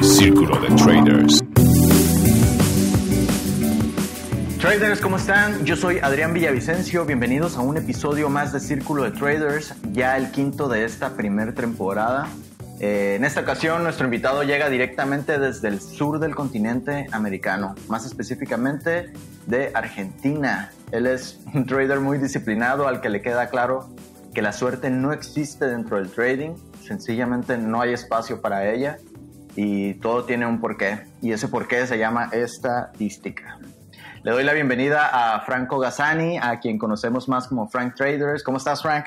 Círculo de Traders. Traders, ¿cómo están? Yo soy Adrián Villavicencio. Bienvenidos a un episodio más de Círculo de Traders, ya el quinto de esta primera temporada. Eh, en esta ocasión, nuestro invitado llega directamente desde el sur del continente americano, más específicamente de Argentina. Él es un trader muy disciplinado al que le queda claro que la suerte no existe dentro del trading, sencillamente no hay espacio para ella y todo tiene un porqué y ese porqué se llama estadística. Le doy la bienvenida a Franco Gazzani, a quien conocemos más como Frank Traders. ¿Cómo estás, Frank?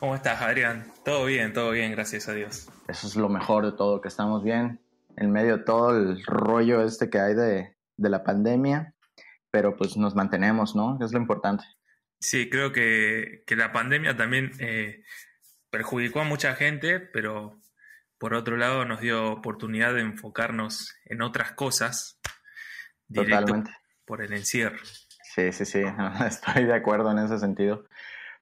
¿Cómo estás, Adrián? Todo bien, todo bien, gracias a Dios. Eso es lo mejor de todo, que estamos bien en medio de todo el rollo este que hay de, de la pandemia, pero pues nos mantenemos, ¿no? Es lo importante. Sí, creo que, que la pandemia también eh, perjudicó a mucha gente, pero por otro lado nos dio oportunidad de enfocarnos en otras cosas. Totalmente. Por el encierro. Sí, sí, sí, estoy de acuerdo en ese sentido.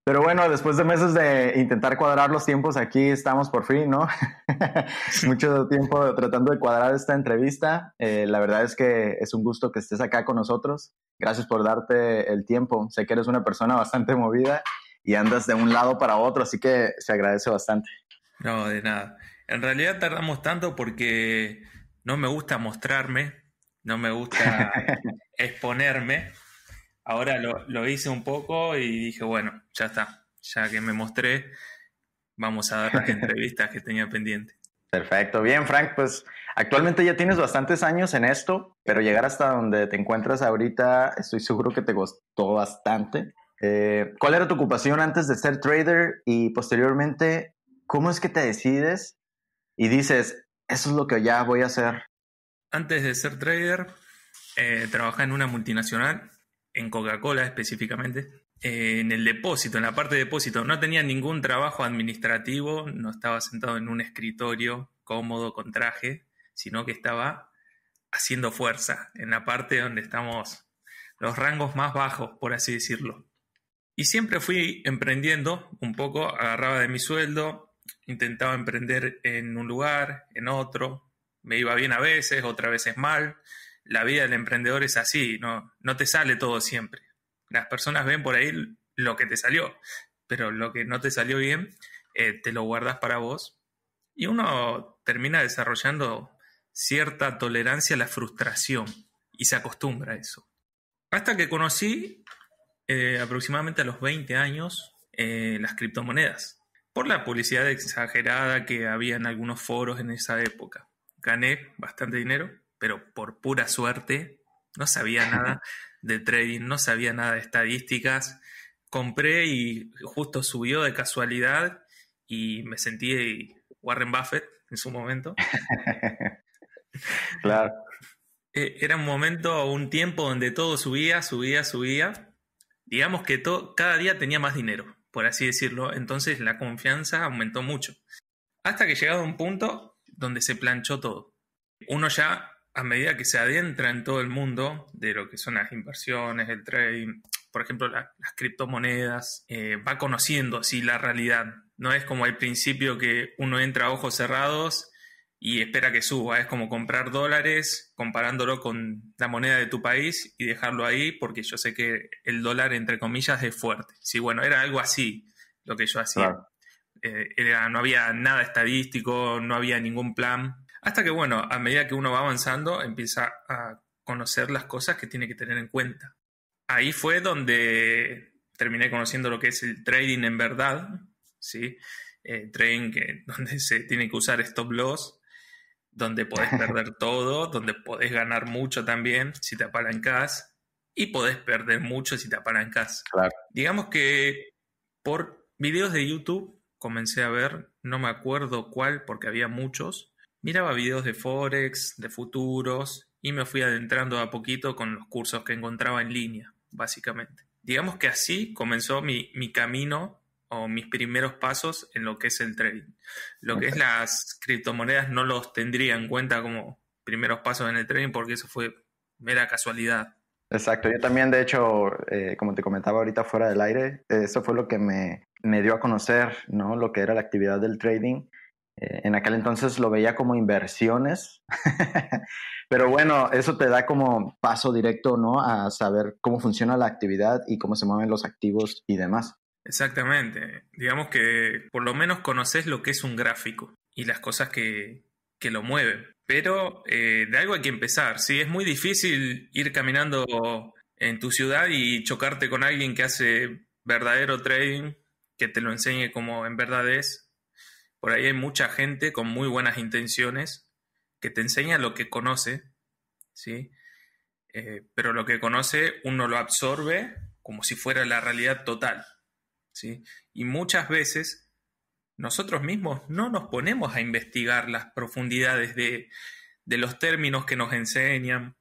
Pero bueno, después de meses de intentar cuadrar los tiempos, aquí estamos por fin, ¿no? Mucho tiempo tratando de cuadrar esta entrevista. Eh, la verdad es que es un gusto que estés acá con nosotros. Gracias por darte el tiempo. Sé que eres una persona bastante movida y andas de un lado para otro, así que se agradece bastante. No, de nada. En realidad tardamos tanto porque no me gusta mostrarme, no me gusta exponerme ahora lo, hice un poco y dije, bueno, ya está, ya que me mostré, vamos a dar las entrevistas que tenía pendiente. Perfecto, bien Frank, pues actualmente ya tienes bastantes años en esto, pero llegar hasta donde te encuentras ahorita estoy seguro que te costó bastante. Eh, ¿Cuál era tu ocupación antes de ser trader y posteriormente cómo es que te decides y dices, eso es lo que ya voy a hacer? Antes de ser trader, eh, trabajé en una multinacional en Coca-Cola específicamente, eh, en el depósito, en la parte de depósito. No tenía ningún trabajo administrativo, no estaba sentado en un escritorio cómodo con traje, sino que estaba haciendo fuerza en la parte donde estamos los rangos más bajos, por así decirlo. Y siempre fui emprendiendo un poco, agarraba de mi sueldo, intentaba emprender en un lugar, en otro, me iba bien a veces, otras veces mal, la vida del emprendedor es así, no, no te sale todo siempre. Las personas ven por ahí lo que te salió, pero lo que no te salió bien, eh, te lo guardas para vos. Y uno termina desarrollando cierta tolerancia a la frustración y se acostumbra a eso. Hasta que conocí eh, aproximadamente a los 20 años eh, las criptomonedas, por la publicidad exagerada que había en algunos foros en esa época. Gané bastante dinero pero por pura suerte, no sabía nada de trading, no sabía nada de estadísticas. Compré y justo subió de casualidad y me sentí Warren Buffett en su momento. claro. Eh, era un momento, un tiempo donde todo subía, subía, subía. Digamos que todo, cada día tenía más dinero, por así decirlo. Entonces la confianza aumentó mucho. Hasta que llegado a un punto donde se planchó todo. Uno ya a medida que se adentra en todo el mundo de lo que son las inversiones, el trading, por ejemplo, las criptomonedas, eh, va conociendo así la realidad. No es como al principio que uno entra a ojos cerrados y espera que suba. Es como comprar dólares comparándolo con la moneda de tu país y dejarlo ahí porque yo sé que el dólar, entre comillas, es fuerte. Sí, bueno, era algo así lo que yo hacía. Eh, era, no había nada estadístico, no había ningún plan hasta que, bueno, a medida que uno va avanzando, empieza a conocer las cosas que tiene que tener en cuenta. Ahí fue donde terminé conociendo lo que es el trading en verdad, ¿sí? Eh, trading que, donde se tiene que usar stop loss, donde podés perder todo, donde podés ganar mucho también si te apalancás y podés perder mucho si te apalancás. Claro. Digamos que por videos de YouTube comencé a ver, no me acuerdo cuál porque había muchos, Miraba videos de Forex, de futuros, y me fui adentrando a poquito con los cursos que encontraba en línea, básicamente. Digamos que así comenzó mi, camino o mis primeros pasos en lo que es el trading. Lo que es las criptomonedas no los tendría en cuenta como primeros pasos en el trading porque eso fue mera casualidad. Exacto, yo también, de hecho, eh, como te comentaba ahorita fuera del aire, eso fue lo que me, me, dio a conocer, ¿no? Lo que era la actividad del trading. Eh, en aquel entonces lo veía como inversiones, pero bueno, eso te da como paso directo, ¿no? A saber cómo funciona la actividad y cómo se mueven los activos y demás. Exactamente. Digamos que por lo menos conoces lo que es un gráfico y las cosas que, que lo mueven. Pero eh, de algo hay que empezar. Sí, es muy difícil ir caminando en tu ciudad y chocarte con alguien que hace verdadero trading, que te lo enseñe como en verdad es. Por ahí hay mucha gente con muy buenas intenciones que te enseña lo que conoce, ¿sí? Eh, pero lo que conoce uno lo absorbe como si fuera la realidad total, ¿sí? Y muchas veces nosotros mismos no nos ponemos a investigar las profundidades de, los términos que nos enseñan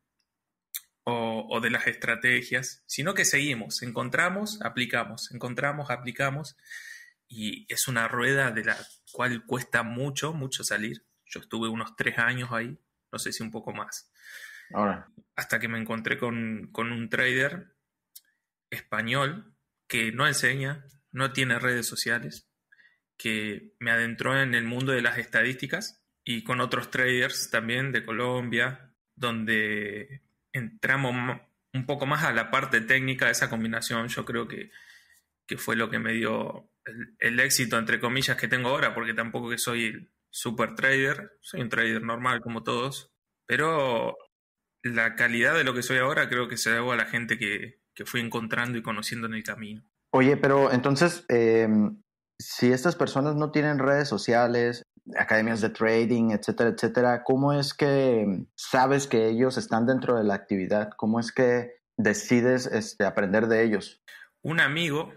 o, de las estrategias, sino que seguimos, encontramos, aplicamos, encontramos, aplicamos, y es una rueda de la cual cuesta mucho, mucho salir. Yo estuve unos tres años ahí, no sé si un poco más. Ahora. Hasta que me encontré con, con un trader español que no enseña, no tiene redes sociales, que me adentró en el mundo de las estadísticas y con otros traders también de Colombia, donde entramos un poco más a la parte técnica de esa combinación. Yo creo que, fue lo que me dio el, éxito, entre comillas, que tengo ahora, porque tampoco que soy super trader, soy un trader normal como todos, pero la calidad de lo que soy ahora creo que se debo a la gente que, que fui encontrando y conociendo en el camino. Oye, pero entonces, em, si estas personas no tienen redes sociales, academias de trading, etcétera, etcétera, ¿cómo es que sabes que ellos están dentro de la actividad? ¿Cómo es que decides este, aprender de ellos? Un amigo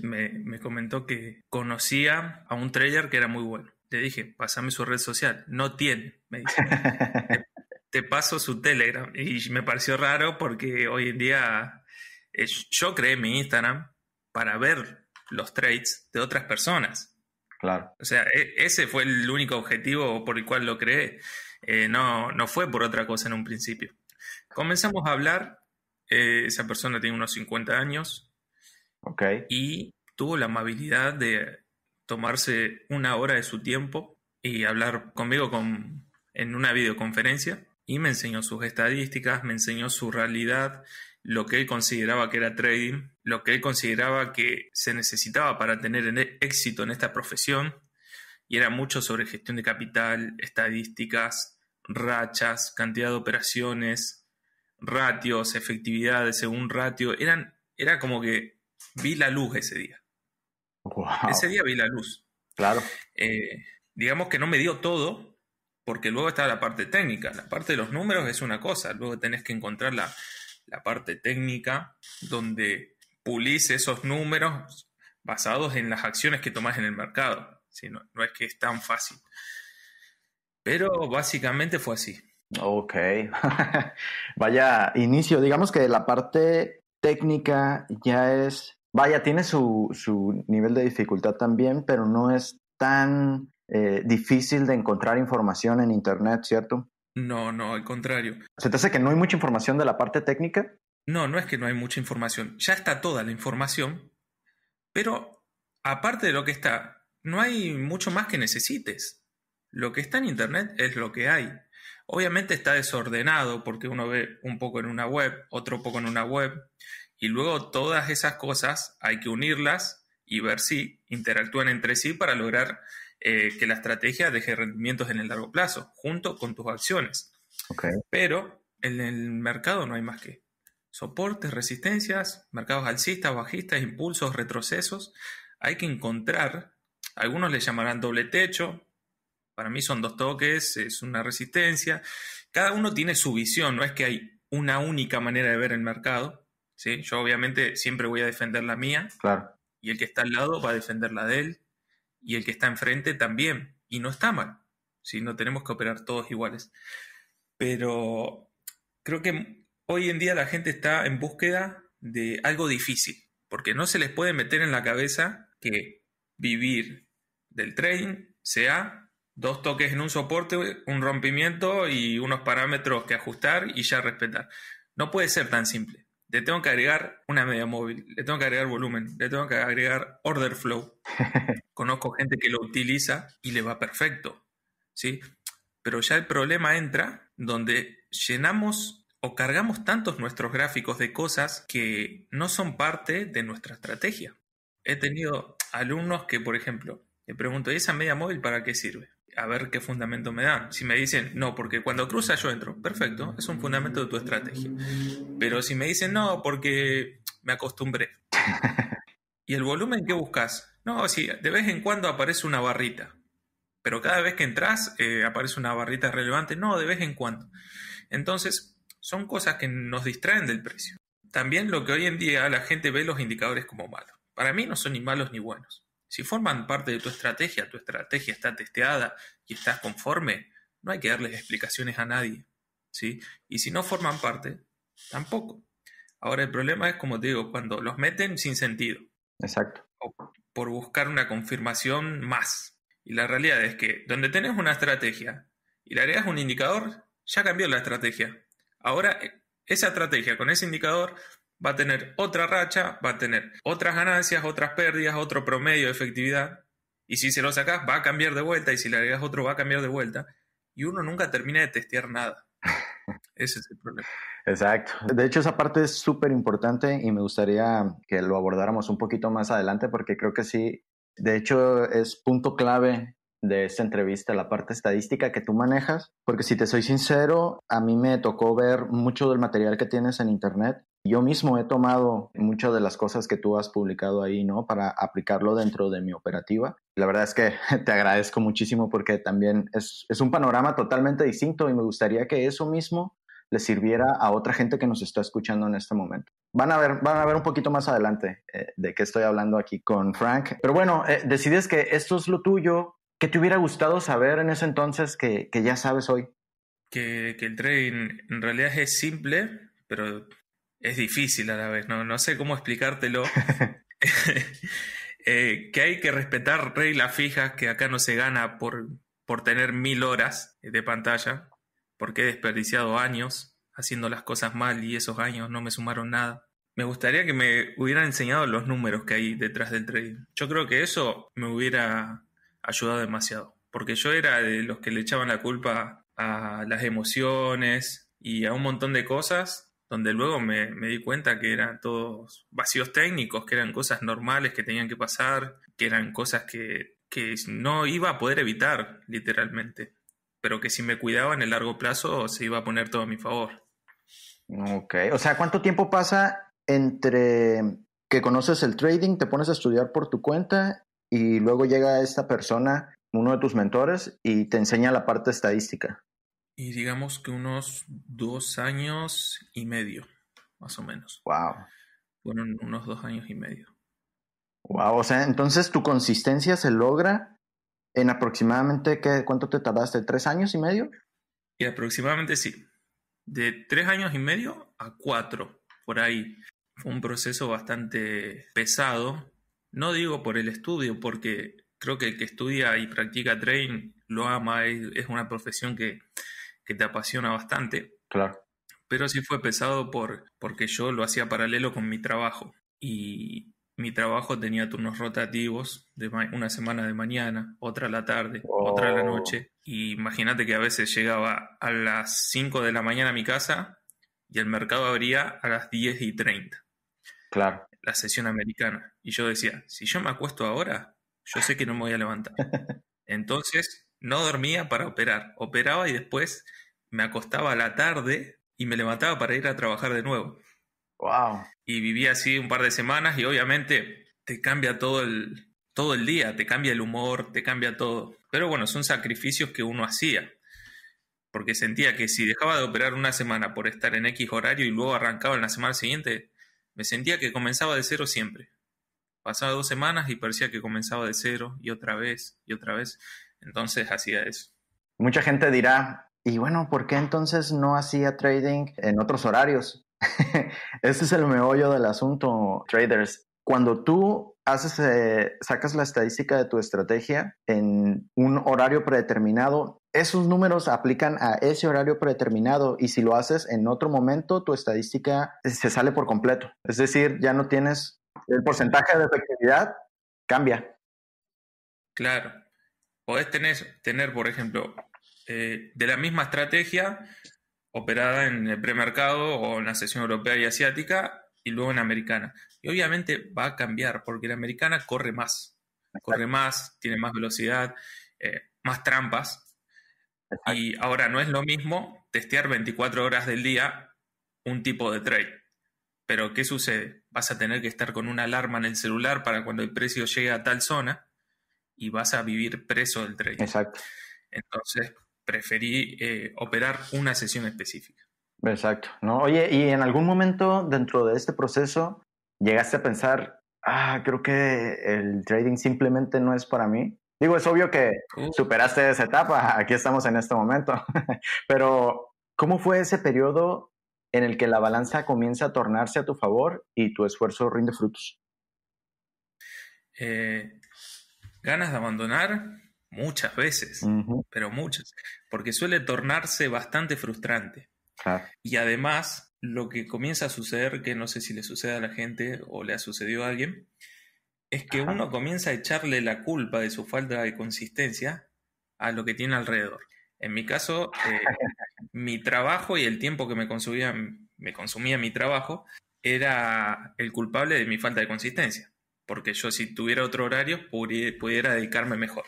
me, comentó que conocía a un trader que era muy bueno. Le dije, pásame su red social. No tiene, me dice. te, paso su Telegram. Y me pareció raro porque hoy en día eh, yo creé mi Instagram para ver los trades de otras personas. Claro. O sea, e, ese fue el único objetivo por el cual lo creé. Eh, no, no fue por otra cosa en un principio. Comenzamos a hablar. Eh, esa persona tiene unos 50 años. Y tuvo la amabilidad de tomarse una hora de su tiempo y hablar conmigo con, en una videoconferencia. Y me enseñó sus estadísticas, me enseñó su realidad, lo que él consideraba que era trading, lo que él consideraba que se necesitaba para tener éxito en esta profesión, y era mucho sobre gestión de capital, estadísticas, rachas, cantidad de operaciones, ratios, efectividades según ratio, eran, era como que vi la luz ese día. Ese día vi la luz. Claro. Eh, digamos que no me dio todo, porque luego está la parte técnica. La parte de los números es una cosa, luego tenés que encontrar la, la parte técnica, donde pulís esos números basados en las acciones que tomás en el mercado. no, no es que es tan fácil. Pero básicamente fue así. Ok. Vaya inicio. Digamos que la parte técnica ya es, vaya, tiene su, su nivel de dificultad también, pero no es tan eh, difícil de encontrar información en Internet, ¿cierto? No, no, al contrario. ¿Se te hace que no hay mucha información de la parte técnica? No, no es que no hay mucha información. Ya está toda la información, pero aparte de lo que está, no hay mucho más que necesites. Lo que está en Internet es lo que hay. Obviamente está desordenado porque uno ve un poco en una web, otro poco en una web, y luego todas esas cosas hay que unirlas y ver si interactúan entre sí para lograr eh, que la estrategia deje rendimientos en el largo plazo, junto con tus acciones. Pero en el mercado no hay más que soportes, resistencias, mercados alcistas, bajistas, impulsos, retrocesos. Hay que encontrar, algunos le llamarán doble techo, para mí son dos toques, es una resistencia. Cada uno tiene su visión, no es que hay una única manera de ver el mercado. ¿Sí? Yo obviamente siempre voy a defender la mía. Claro. Y el que está al lado va a defender la de él y el que está enfrente también. Y no está mal. Si no tenemos que operar todos iguales. Pero creo que hoy en día la gente está en búsqueda de algo difícil, porque no se les puede meter en la cabeza que vivir del trading sea dos toques en un soporte, un rompimiento y unos parámetros que ajustar y ya respetar. No puede ser tan simple. Le tengo que agregar una media móvil, le tengo que agregar volumen, le tengo que agregar order flow. Conozco gente que lo utiliza y le va perfecto, ¿sí? Pero ya el problema entra donde llenamos o cargamos tantos nuestros gráficos de cosas que no son parte de nuestra estrategia. He tenido alumnos que, por ejemplo, le pregunto, ¿y esa media móvil para qué sirve? A ver qué fundamento me dan. Si me dicen, no, porque cuando cruza yo entro, perfecto, es un fundamento de tu estrategia. Pero si me dicen, no, porque me acostumbré. ¿Y el volumen qué buscas? No, sí, de vez en cuando aparece una barrita. Pero cada vez que entras eh, aparece una barrita relevante. No, de vez en cuando. Entonces, son cosas que nos distraen del precio. También lo que hoy en día la gente ve los indicadores como malos. Para mí no son ni malos ni buenos. Si forman parte de tu estrategia, tu estrategia está testeada y estás conforme, no hay que darles explicaciones a nadie. ¿sí? Y si no forman parte, tampoco. Ahora el problema es, como te digo, cuando los meten sin sentido. Exacto. O por buscar una confirmación más. Y la realidad es que donde tenés una estrategia y le agregas un indicador, ya cambió la estrategia. Ahora esa estrategia con ese indicador va a tener otra racha, va a tener otras ganancias, otras pérdidas, otro promedio de efectividad. Y si se lo sacas, va a cambiar de vuelta. Y si le agregas otro, va a cambiar de vuelta. Y uno nunca termina de testear nada. Ese es el problema. Exacto. De hecho, esa parte es súper importante y me gustaría que lo abordáramos un poquito más adelante porque creo que sí, de hecho, es punto clave de esta entrevista, la parte estadística que tú manejas, porque si te soy sincero, a mí me tocó ver mucho del material que tienes en Internet. Yo mismo he tomado muchas de las cosas que tú has publicado ahí, ¿no? Para aplicarlo dentro de mi operativa. La verdad es que te agradezco muchísimo porque también es, un panorama totalmente distinto y me gustaría que eso mismo le sirviera a otra gente que nos está escuchando en este momento. Van a ver, van a ver un poquito más adelante eh, de qué estoy hablando aquí con Frank. Pero bueno, eh, decides que esto es lo tuyo, ¿Qué te hubiera gustado saber en ese entonces que, ya sabes hoy? Que, el trading en realidad es simple, pero es difícil a la vez. No, no sé cómo explicártelo. Eh, que hay que respetar reglas fijas, que acá no se gana por, por tener mil horas de pantalla, porque he desperdiciado años haciendo las cosas mal y esos años no me sumaron nada. Me gustaría que me hubieran enseñado los números que hay detrás del trading. Yo creo que eso me hubiera ayudado demasiado. Porque yo era de los que le echaban la culpa a las emociones y a un montón de cosas, donde luego me, di cuenta que eran todos vacíos técnicos, que eran cosas normales que tenían que pasar, que eran cosas que, que no iba a poder evitar, literalmente. Pero que si me cuidaba en el largo plazo se iba a poner todo a mi favor. Ok, o sea, ¿cuánto tiempo pasa entre que conoces el trading, te pones a estudiar por tu cuenta y luego llega esta persona, uno de tus mentores, y te enseña la parte estadística. Y digamos que unos dos años y medio, más o menos. Wow. Fueron unos dos años y medio. Wow, o sea, entonces tu consistencia se logra en aproximadamente, ¿qué, ¿cuánto te tardaste? ¿Tres años y medio? Y aproximadamente sí. De tres años y medio a cuatro, por ahí. Fue un proceso bastante pesado, no digo por el estudio, porque creo que el que estudia y practica trading lo ama, es, una profesión que, te apasiona bastante. Claro. Pero sí fue pesado por, porque yo lo hacía paralelo con mi trabajo. Y mi trabajo tenía turnos rotativos, de una semana de mañana, otra a la tarde, otra a la oh. noche. Y imagínate que a veces llegaba a las 5 de la mañana a mi casa y el mercado abría a las 10 y 30. Claro la sesión americana. Y yo decía, si yo me acuesto ahora, yo sé que no me voy a levantar. Entonces, no dormía para operar. Operaba y después me acostaba a la tarde y me levantaba para ir a trabajar de nuevo. Wow. Y vivía así un par de semanas y obviamente te cambia todo el, todo el día, te cambia el humor, te cambia todo. Pero bueno, son sacrificios que uno hacía. Porque sentía que si dejaba de operar una semana por estar en X horario y luego arrancaba en la semana siguiente, me sentía que comenzaba de cero siempre. Pasaba dos semanas y parecía que comenzaba de cero y otra vez y otra vez. Entonces hacía eso. Mucha gente dirá, y bueno, ¿por qué entonces no hacía trading en otros horarios? Ese es el meollo del asunto, traders. cuando tú haces, eh, sacas la estadística de tu estrategia en un horario predeterminado, esos números aplican a ese horario predeterminado y si lo haces en otro momento, tu estadística se sale por completo. Es decir, ya no tienes el porcentaje de efectividad, cambia. Claro. Podés tener, tener por ejemplo, eh, de la misma estrategia operada en el premercado o en la sesión europea y asiática y luego en americana. Y obviamente va a cambiar porque la americana corre más, corre más, tiene más velocidad, eh, más trampas. Y ahora no es lo mismo testear 24 horas del día un tipo de trade. Pero ¿qué sucede? Vas a tener que estar con una alarma en el celular para cuando el precio llegue a tal zona y vas a vivir preso del trade. Exacto. Entonces, preferí eh, operar una sesión específica. Exacto, ¿no? Oye, ¿y en algún momento dentro de este proceso llegaste a pensar, ah, creo que el trading simplemente no es para mí? Digo, es obvio que uh. superaste esa etapa, aquí estamos en este momento, pero ¿cómo fue ese periodo en el que la balanza comienza a tornarse a tu favor y tu esfuerzo rinde frutos? Eh, ganas de abandonar muchas veces, pero muchas, porque suele tornarse bastante frustrante. Y además, lo que comienza a suceder, que no sé si le sucede a la gente o le ha sucedido a alguien, es que uno comienza a echarle la culpa de su falta de consistencia a lo que tiene alrededor. En mi caso, eh, mi trabajo y el tiempo que me consumía, me consumía mi trabajo era el culpable de mi falta de consistencia, porque yo si tuviera otro horario pudiera dedicarme mejor.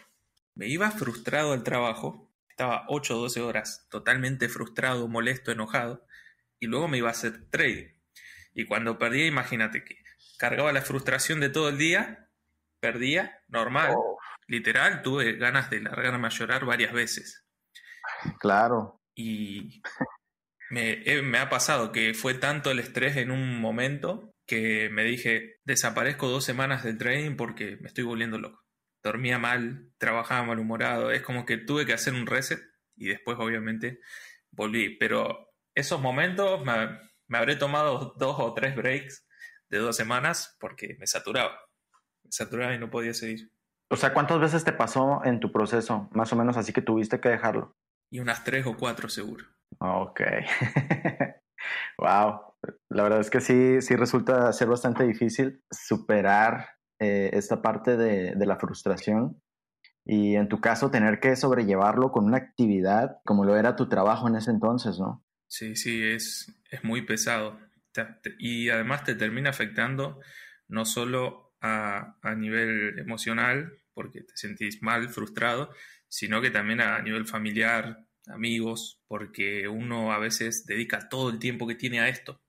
Me iba frustrado al trabajo estaba 8 o 12 horas totalmente frustrado, molesto, enojado, y luego me iba a hacer trade. Y cuando perdía, imagínate que cargaba la frustración de todo el día, perdía, normal, oh. literal, tuve ganas de largarme a llorar varias veces. Claro. Y me, eh, me ha pasado que fue tanto el estrés en un momento que me dije, desaparezco dos semanas del trading porque me estoy volviendo loco dormía mal, trabajaba malhumorado, es como que tuve que hacer un reset y después obviamente volví. Pero esos momentos me, habré tomado dos o tres breaks de dos semanas porque me saturaba. Me saturaba y no podía seguir. O sea, ¿cuántas veces te pasó en tu proceso? Más o menos así que tuviste que dejarlo. Y unas tres o cuatro seguro. Ok. wow. La verdad es que sí, sí resulta ser bastante difícil superar eh, esta parte de, la frustración y en tu caso tener que sobrellevarlo con una actividad como lo era tu trabajo en ese entonces, ¿no? Sí, sí, es, es muy pesado y además te termina afectando no solo a, a, nivel emocional, porque te sentís mal, frustrado, sino que también a nivel familiar, amigos, porque uno a veces dedica todo el tiempo que tiene a esto.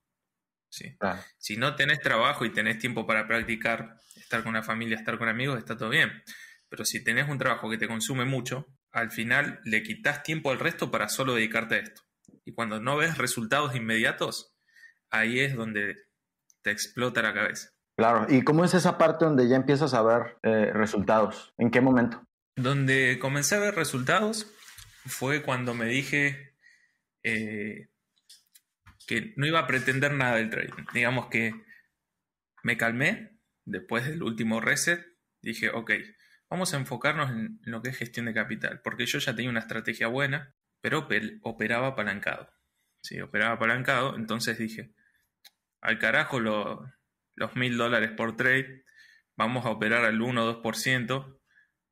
¿Sí? Si no tenés trabajo y tenés tiempo para practicar, estar con la familia, estar con amigos, está todo bien. Pero si tenés un trabajo que te consume mucho, al final le quitas tiempo al resto para solo dedicarte a esto. Y cuando no ves resultados inmediatos, ahí es donde te explota la cabeza. Claro, ¿y cómo es esa parte donde ya empiezas a ver eh, resultados? ¿En qué momento? Donde comencé a ver resultados fue cuando me dije eh, que no iba a pretender nada del trading. Digamos que me calmé, después del último reset, dije, ok, vamos a enfocarnos en lo que es gestión de capital, porque yo ya tenía una estrategia buena, pero operaba apalancado. Sí, operaba apalancado, entonces dije, al carajo los mil dólares por trade, vamos a operar al 1 o 2%,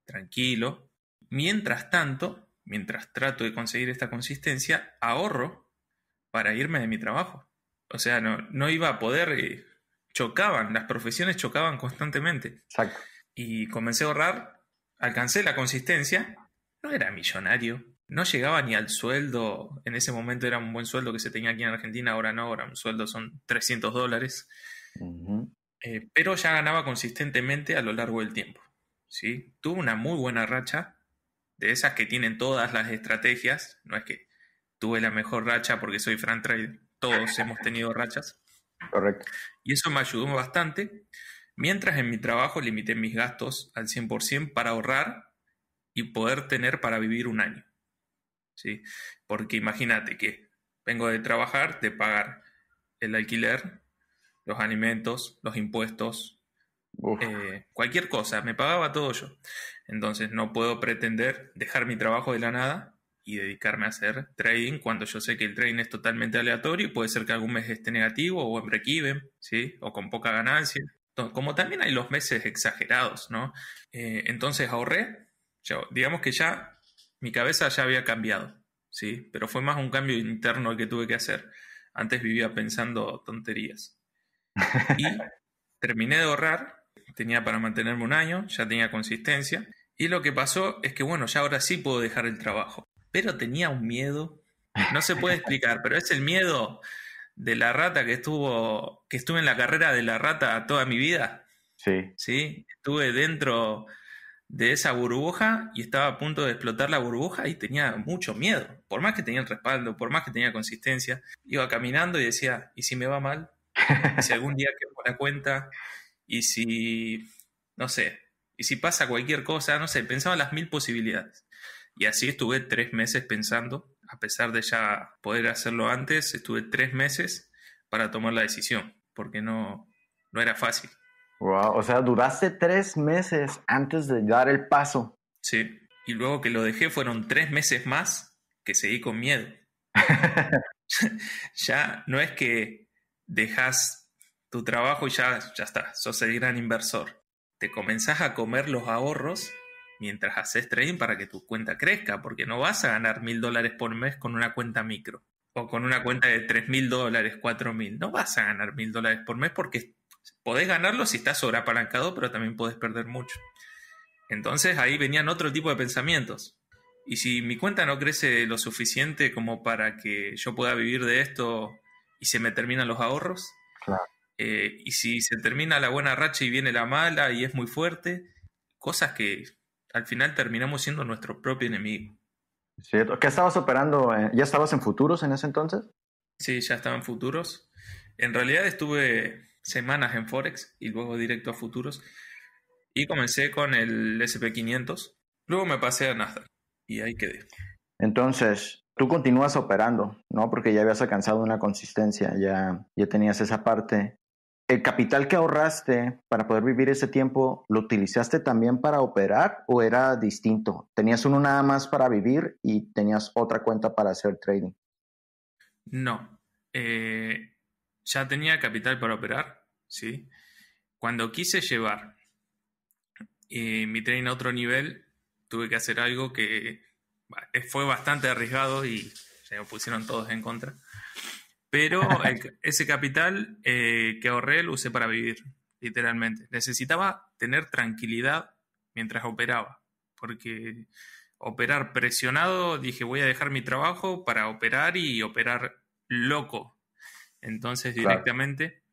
tranquilo. Mientras tanto, mientras trato de conseguir esta consistencia, ahorro para irme de mi trabajo. O sea, no, no iba a poder eh, chocaban, las profesiones chocaban constantemente. Exacto. Y comencé a ahorrar, alcancé la consistencia, no era millonario, no llegaba ni al sueldo, en ese momento era un buen sueldo que se tenía aquí en Argentina, ahora no, ahora un sueldo son 300 dólares, eh, pero ya ganaba consistentemente a lo largo del tiempo. ¿sí? Tuve una muy buena racha, de esas que tienen todas las estrategias, no es que tuve la mejor racha porque soy Frank Trade, todos hemos tenido rachas. Correcto. Y eso me ayudó bastante, mientras en mi trabajo limité mis gastos al 100% para ahorrar y poder tener para vivir un año. ¿Sí? Porque imagínate que vengo de trabajar, de pagar el alquiler, los alimentos, los impuestos, Eh, cualquier cosa, me pagaba todo yo. Entonces no puedo pretender dejar mi trabajo de la nada y dedicarme a hacer trading cuando yo sé que el trading es totalmente aleatorio y puede ser que algún mes esté negativo o en break-even, ¿sí? O con poca ganancia. Como también hay los meses exagerados, ¿no? Eh, entonces ahorré, yo, digamos que ya mi cabeza ya había cambiado, ¿sí? Pero fue más un cambio interno que tuve que hacer. Antes vivía pensando tonterías. Y terminé de ahorrar, tenía para mantenerme un año, ya tenía consistencia. Y lo que pasó es que, bueno, ya ahora sí puedo dejar el trabajo. Pero tenía un miedo, no se puede explicar, pero es el miedo de la rata que estuvo, que estuve en la carrera de la rata toda mi vida. Sí. Sí, estuve dentro de esa burbuja y estaba a punto de explotar la burbuja y tenía mucho miedo. Por más que tenía el respaldo, por más que tenía consistencia, iba caminando y decía, ¿y si me va mal? ¿Y si algún día quedo la cuenta? ¿Y si, no sé, y si pasa cualquier cosa? No sé, pensaba las mil posibilidades. Y así estuve tres meses pensando, a pesar de ya poder hacerlo antes, estuve tres meses para tomar la decisión, porque no, no era fácil. Wow, o sea, duraste tres meses antes de dar el paso. Sí, y luego que lo dejé fueron tres meses más que seguí con miedo. ya no es que dejas tu trabajo y ya, ya está, sos el gran inversor. Te comenzás a comer los ahorros mientras haces trading para que tu cuenta crezca, porque no vas a ganar mil dólares por mes con una cuenta micro o con una cuenta de tres mil dólares, cuatro mil. No vas a ganar mil dólares por mes porque podés ganarlo si estás sobreapalancado, pero también podés perder mucho. Entonces ahí venían otro tipo de pensamientos. Y si mi cuenta no crece lo suficiente como para que yo pueda vivir de esto y se me terminan los ahorros, eh, y si se termina la buena racha y viene la mala y es muy fuerte, cosas que al final terminamos siendo nuestro propio enemigo. ¿Cierto? ¿Qué estabas operando? ¿Ya estabas en futuros en ese entonces? Sí, ya estaba en futuros. En realidad estuve semanas en Forex y luego directo a futuros. Y comencé con el SP500. Luego me pasé a Nasdaq y ahí quedé. Entonces, tú continúas operando, ¿no? Porque ya habías alcanzado una consistencia, ya, ya tenías esa parte. ¿El capital que ahorraste para poder vivir ese tiempo lo utilizaste también para operar o era distinto? ¿Tenías uno nada más para vivir y tenías otra cuenta para hacer trading? No. Eh, ya tenía capital para operar, ¿sí? Cuando quise llevar eh, mi trading a otro nivel, tuve que hacer algo que fue bastante arriesgado y se me pusieron todos en contra. Pero ese capital eh, que ahorré lo usé para vivir, literalmente. Necesitaba tener tranquilidad mientras operaba, porque operar presionado, dije voy a dejar mi trabajo para operar y operar loco, entonces directamente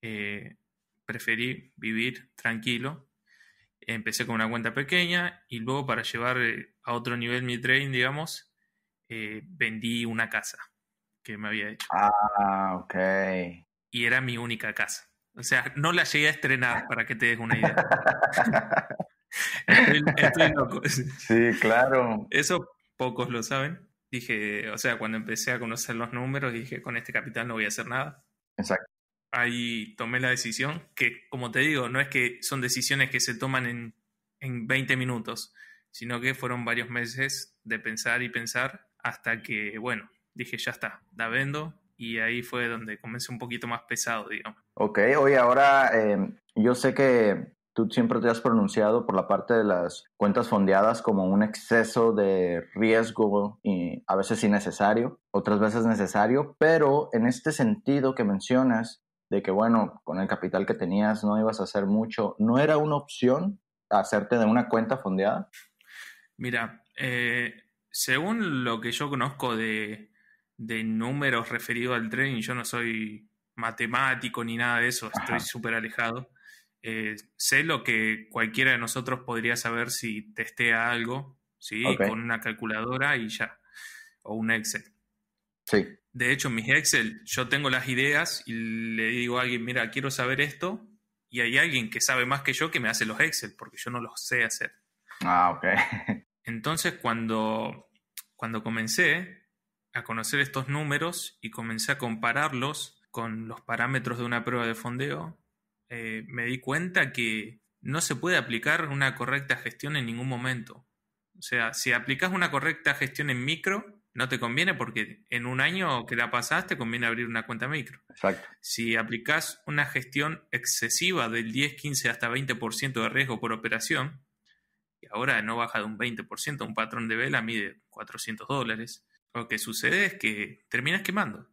eh, preferí vivir tranquilo. Empecé con una cuenta pequeña y luego para llevar eh, a otro nivel mi trading, digamos, eh, vendí una casa que me había hecho. Ah, ok. Y era mi única casa. O sea, no la llegué a estrenar para que te des una idea. estoy loco. Sí, claro. Eso pocos lo saben dije, o sea, cuando empecé a conocer los números, dije, con este capital no voy a hacer nada. Exacto. Ahí tomé la decisión, que como te digo, no es que son decisiones que se toman en, en 20 minutos, sino que fueron varios meses de pensar y pensar hasta que, bueno, dije, ya está, la vendo y ahí fue donde comencé un poquito más pesado, digamos. Ok, oye, ahora eh, yo sé que tú siempre te has pronunciado por la parte de las cuentas fondeadas como un exceso de riesgo y a veces innecesario, otras veces necesario, pero en este sentido que mencionas de que, bueno, con el capital que tenías no ibas a hacer mucho, ¿no era una opción hacerte de una cuenta fondeada? Mira, eh, según lo que yo conozco de, de números referidos al trading, yo no soy matemático ni nada de eso, estoy súper alejado. Eh, sé lo que cualquiera de nosotros podría saber si testea algo, ¿sí? Con una calculadora y ya, o un Excel. Sí. De hecho, en mis Excel, yo tengo las ideas y le digo a alguien, mira, quiero saber esto, y hay alguien que sabe más que yo que me hace los Excel, porque yo no los sé hacer. Ah, ok. Entonces, cuando, cuando comencé a conocer estos números y comencé a compararlos con los parámetros de una prueba de fondeo, eh, me di cuenta que no se puede aplicar una correcta gestión en ningún momento. O sea, si aplicas una correcta gestión en micro, no te conviene porque en un año que la pasaste conviene abrir una cuenta micro. Exacto. Si aplicas una gestión excesiva del 10, 15 hasta 20% de riesgo por operación, y ahora no baja de un 20%, un patrón de vela mide 400 dólares, lo que sucede es que terminas quemando.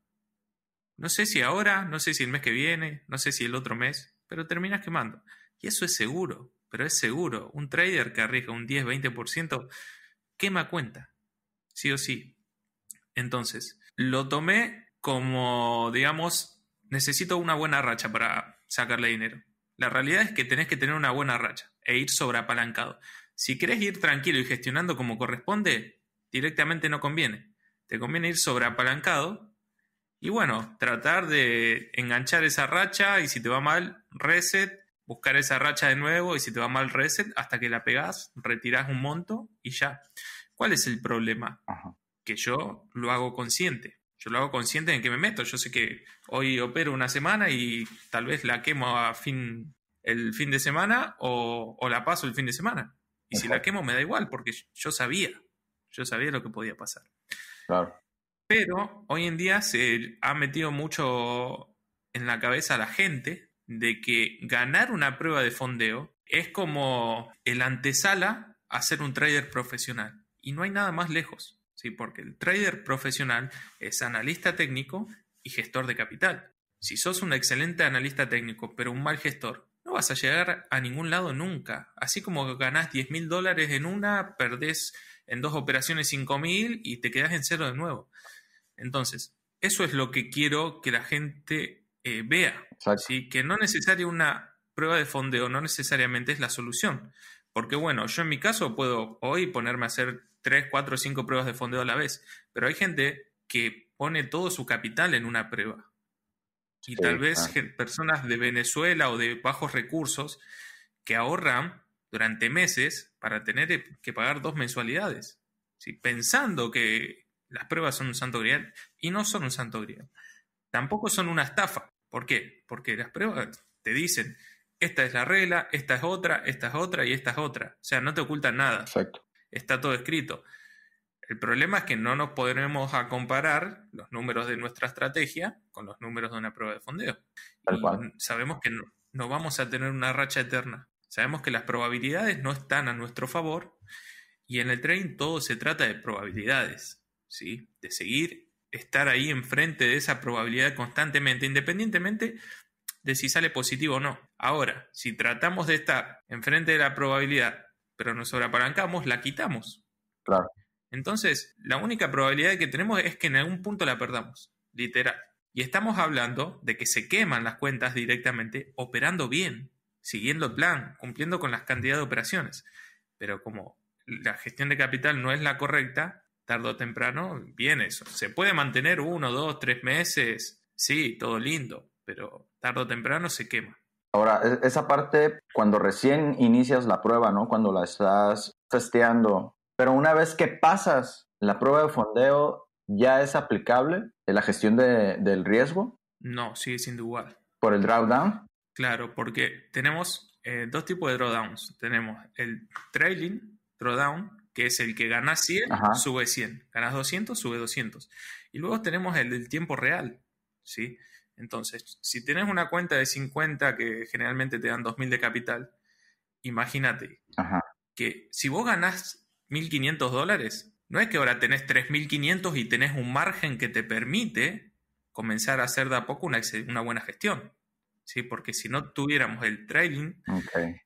No sé si ahora, no sé si el mes que viene, no sé si el otro mes, pero terminas quemando. Y eso es seguro, pero es seguro. Un trader que arriesga un 10, 20% quema cuenta, sí o sí. Entonces, lo tomé como, digamos, necesito una buena racha para sacarle dinero. La realidad es que tenés que tener una buena racha e ir sobreapalancado. Si querés ir tranquilo y gestionando como corresponde, directamente no conviene. Te conviene ir sobreapalancado y bueno, tratar de enganchar esa racha y si te va mal, reset, buscar esa racha de nuevo y si te va mal, reset hasta que la pegás, retirás un monto y ya. ¿Cuál es el problema? que yo lo hago consciente. Yo lo hago consciente en que me meto. Yo sé que hoy opero una semana y tal vez la quemo a fin, el fin de semana o, la paso el fin de semana. Y si la quemo me da igual porque yo sabía, yo sabía lo que podía pasar. Claro. Pero hoy en día se ha metido mucho en la cabeza a la gente de que ganar una prueba de fondeo es como el antesala a ser un trader profesional. Y no hay nada más lejos. ¿sí? porque el trader profesional es analista técnico y gestor de capital. Si sos un excelente analista técnico pero un mal gestor, no vas a llegar a ningún lado nunca. Así como ganás 10 mil dólares en una, perdés en dos operaciones 5 mil y te quedás en cero de nuevo. Entonces, eso es lo que quiero que la gente eh, vea. ¿sí? Que no necesariamente una prueba de fondeo no necesariamente es la solución. Porque bueno, yo en mi caso puedo hoy ponerme a hacer 3, 4, 5 pruebas de fondeo a la vez. Pero hay gente que pone todo su capital en una prueba. Y tal vez personas de Venezuela o de bajos recursos que ahorran durante meses para tener que pagar dos mensualidades. ¿sí? Pensando que las pruebas son un santo grial y no son un santo grial. Tampoco son una estafa. ¿Por qué? Porque las pruebas te dicen, esta es la regla, esta es otra, esta es otra y esta es otra. O sea, no te ocultan nada. Exacto está todo escrito. El problema es que no nos podremos a comparar los números de nuestra estrategia con los números de una prueba de fondeo. sabemos que no, vamos a tener una racha eterna. Sabemos que las probabilidades no están a nuestro favor y en el trading todo se trata de probabilidades, ¿sí? De seguir, estar ahí enfrente de esa probabilidad constantemente, independientemente de si sale positivo o no. Ahora, si tratamos de estar enfrente de la probabilidad pero nos sobreapalancamos, la quitamos. Claro. Entonces, la única probabilidad que tenemos es que en algún punto la perdamos, literal. Y estamos hablando de que se queman las cuentas directamente operando bien, siguiendo el plan, cumpliendo con las cantidades de operaciones. Pero como la gestión de capital no es la correcta, tarde o temprano viene eso. Se puede mantener uno, dos, tres meses, sí, todo lindo, pero tarde o temprano se quema. Ahora, e, esa parte cuando recién inicias la prueba, ¿no? Cuando la estás testeando, pero una vez que pasas la prueba de fondeo, ¿ya es aplicable en la gestión del riesgo? No, sigue siendo igual. ¿Por el drawdown? Claro, porque tenemos eh, dos tipos de drawdowns. Tenemos el trailing drawdown, que es el que ganas 100, sube 100. Ganas 200, sube 200. Y luego tenemos el del tiempo real, ¿sí? Entonces, si tienes una cuenta de 50 que generalmente te dan 2.000 de capital, imagínate que si vos ganás 1.500 dólares, no es que ahora tenés 3.500 y tenés un margen que te permite comenzar a hacer de a poco una, una buena gestión. ¿Sí? Porque si no tuviéramos el trailing,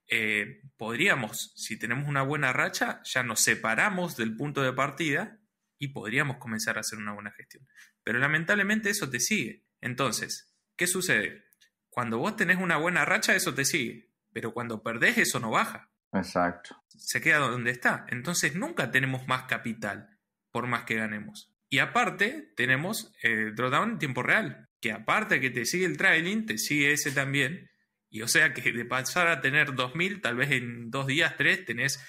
eh, podríamos, si tenemos una buena racha, ya nos separamos del punto de partida y podríamos comenzar a hacer una buena gestión. Pero lamentablemente eso te sigue. Entonces, ¿qué sucede? Cuando vos tenés una buena racha, eso te sigue, pero cuando perdés, eso no baja. Exacto. Se queda donde está. Entonces, nunca tenemos más capital, por más que ganemos. Y aparte, tenemos el drawdown en tiempo real, que aparte que te sigue el trailing, te sigue ese también. Y o sea que de pasar a tener 2.000, tal vez en dos días, tres, tenés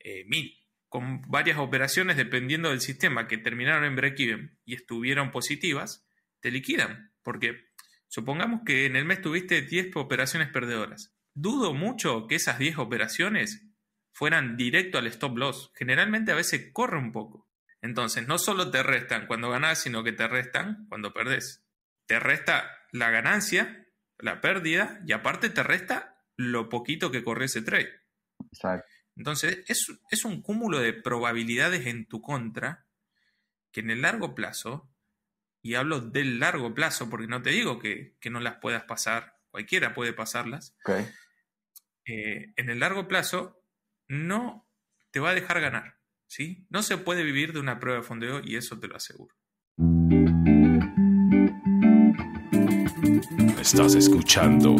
1.000. Eh, con varias operaciones, dependiendo del sistema, que terminaron en break-even y estuvieron positivas, te liquidan. Porque Supongamos que en el mes tuviste 10 operaciones perdedoras. Dudo mucho que esas 10 operaciones fueran directo al stop loss. Generalmente a veces corre un poco. Entonces, no solo te restan cuando ganas, sino que te restan cuando perdés. Te resta la ganancia, la pérdida, y aparte te resta lo poquito que corre ese trade. Exacto. Entonces, es, es un cúmulo de probabilidades en tu contra que en el largo plazo, y hablo del largo plazo porque no te digo que, que no las puedas pasar, cualquiera puede pasarlas, Ok. eh, en el largo plazo no te va a dejar ganar. ¿sí? No se puede vivir de una prueba de fondeo y eso te lo aseguro. Estás escuchando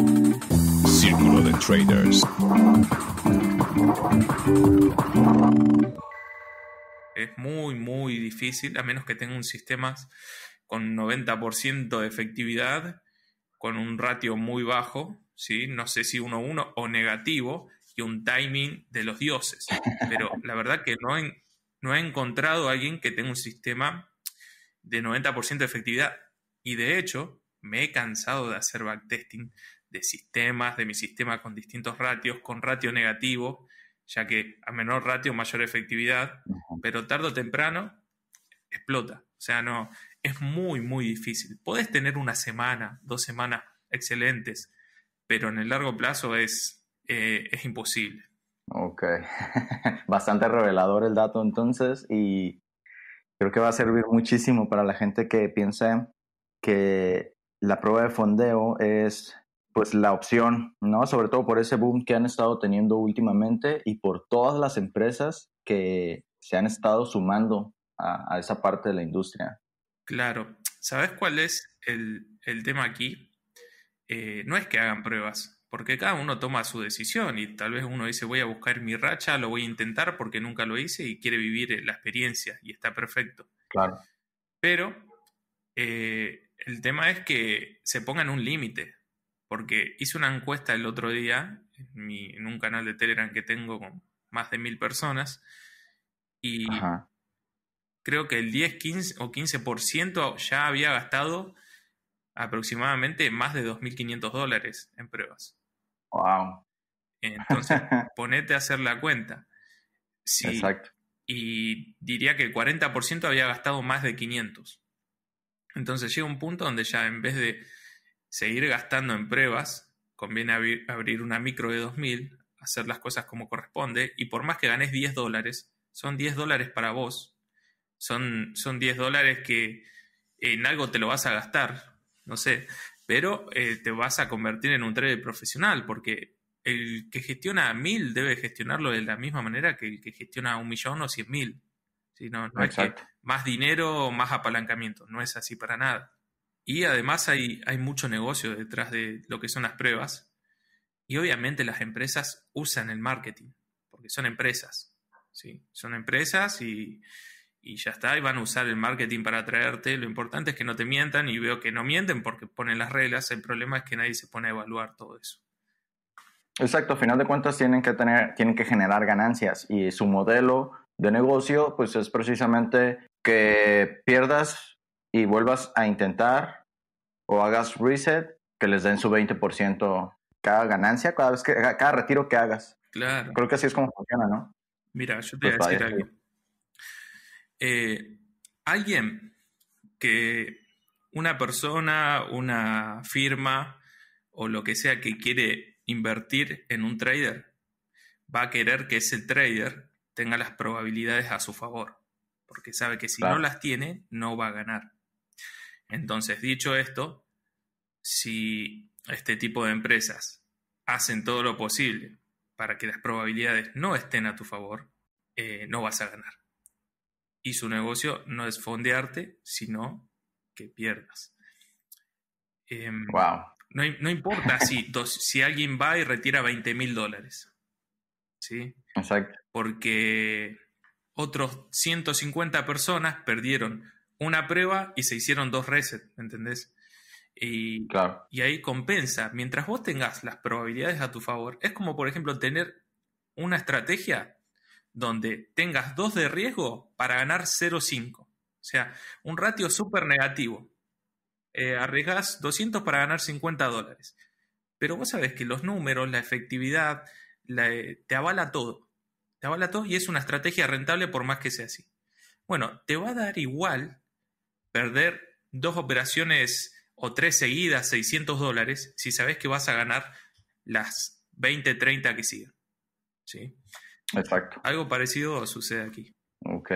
Círculo de Traders. Es muy, muy difícil, a menos que tenga un sistema con 90% de efectividad, con un ratio muy bajo, ¿sí? no sé si 1-1 o negativo, y un timing de los dioses. Pero la verdad que no he, no he encontrado a alguien que tenga un sistema de 90% de efectividad. Y de hecho, me he cansado de hacer backtesting de sistemas, de mi sistema con distintos ratios, con ratio negativo, ya que a menor ratio, mayor efectividad, pero tarde o temprano explota. O sea, no, es muy, muy difícil. Puedes tener una semana, dos semanas excelentes, pero en el largo plazo es, eh, es imposible. Ok. Bastante revelador el dato entonces y creo que va a servir muchísimo para la gente que piensa que la prueba de fondeo es pues la opción, ¿no? Sobre todo por ese boom que han estado teniendo últimamente y por todas las empresas que se han estado sumando a, a esa parte de la industria. Claro. ¿Sabes cuál es el, el tema aquí? Eh, no es que hagan pruebas, porque cada uno toma su decisión y tal vez uno dice voy a buscar mi racha, lo voy a intentar porque nunca lo hice y quiere vivir la experiencia y está perfecto. Claro. Pero eh, el tema es que se pongan un límite, porque hice una encuesta el otro día en, mi- en un canal de Telegram que tengo con más de mil personas y Ajá. creo que el 10, 15 o 15% ya había gastado aproximadamente más de 2.500 dólares en pruebas. Wow. Entonces, ponete a hacer la cuenta. Si, Exacto. y diría que el 40% había gastado más de 500. Entonces llega un punto donde ya en vez de seguir gastando en pruebas, conviene abrir, abrir una micro de 2000, hacer las cosas como corresponde, y por más que ganes 10 dólares, son 10 dólares para vos, son, son 10 dólares que en algo te lo vas a gastar, no sé, pero eh, te vas a convertir en un trader profesional, porque el que gestiona a 1000 debe gestionarlo de la misma manera que el que gestiona un millón o 100 mil. ¿sí? No, no que. Más dinero, más apalancamiento. No es así para nada. Y además hay, hay mucho negocio detrás de lo que son las pruebas. Y obviamente las empresas usan el marketing, porque son empresas. ¿sí? Son empresas y, y ya está, y van a usar el marketing para atraerte. Lo importante es que no te mientan y veo que no mienten porque ponen las reglas. El problema es que nadie se pone a evaluar todo eso. Exacto, a final de cuentas tienen que tener, tienen que generar ganancias y su modelo de negocio pues es precisamente que pierdas y vuelvas a intentar o hagas reset, que les den su 20% cada ganancia, cada vez que cada retiro que hagas. Claro. Creo que así es como funciona, ¿no? Mira, yo te voy a Pues decir algo. Eh, alguien que una persona, una firma o lo que sea que quiere invertir en un trader, va a querer que ese trader tenga las probabilidades a su favor, porque sabe que si Claro. no las tiene, no va a ganar. Entonces, dicho esto, si este tipo de empresas hacen todo lo posible para que las probabilidades no estén a tu favor, eh, no vas a ganar. Y su negocio no es fondearte, sino que pierdas. Em, Wow. no, im- no importa si, dos- si alguien va y retira 20 mil dólares. ¿Sí? Exacto. Porque otros 150 personas perdieron una prueba y se hicieron dos resets, ¿entendés? Y, Claro. y ahí compensa. Mientras vos tengas las probabilidades a tu favor, es como, por ejemplo, tener una estrategia donde tengas dos de riesgo para ganar 0,5. O sea, un ratio súper negativo. eh, arriesgas 200 para ganar 50 dólares. Pero vos sabés que los números, la efectividad, eh, te avala todo. Y es una estrategia rentable por más que sea así. Bueno, te va a dar igual perder dos operaciones o tres seguidas, 600 dólares, si sabes que vas a ganar las 20, 30 que sigan. ¿Sí? Exacto. Algo parecido sucede aquí. Ok.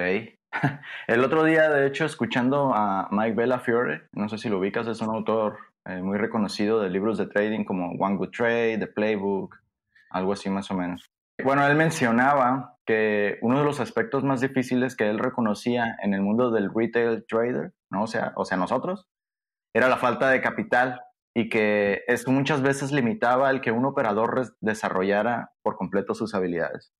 El otro día, de hecho, escuchando a Mike Bellafiore, no sé si lo ubicas, es un autor eh, muy reconocido de libros de trading como One Good Trade, The Playbook, algo así más o menos. Bueno, él mencionaba que uno de los aspectos más difíciles que él reconocía en el mundo del retail trader, ¿no? o, sea, o sea, nosotros, era la falta de capital y que esto muchas veces limitaba el que un operador desarrollara por completo sus habilidades.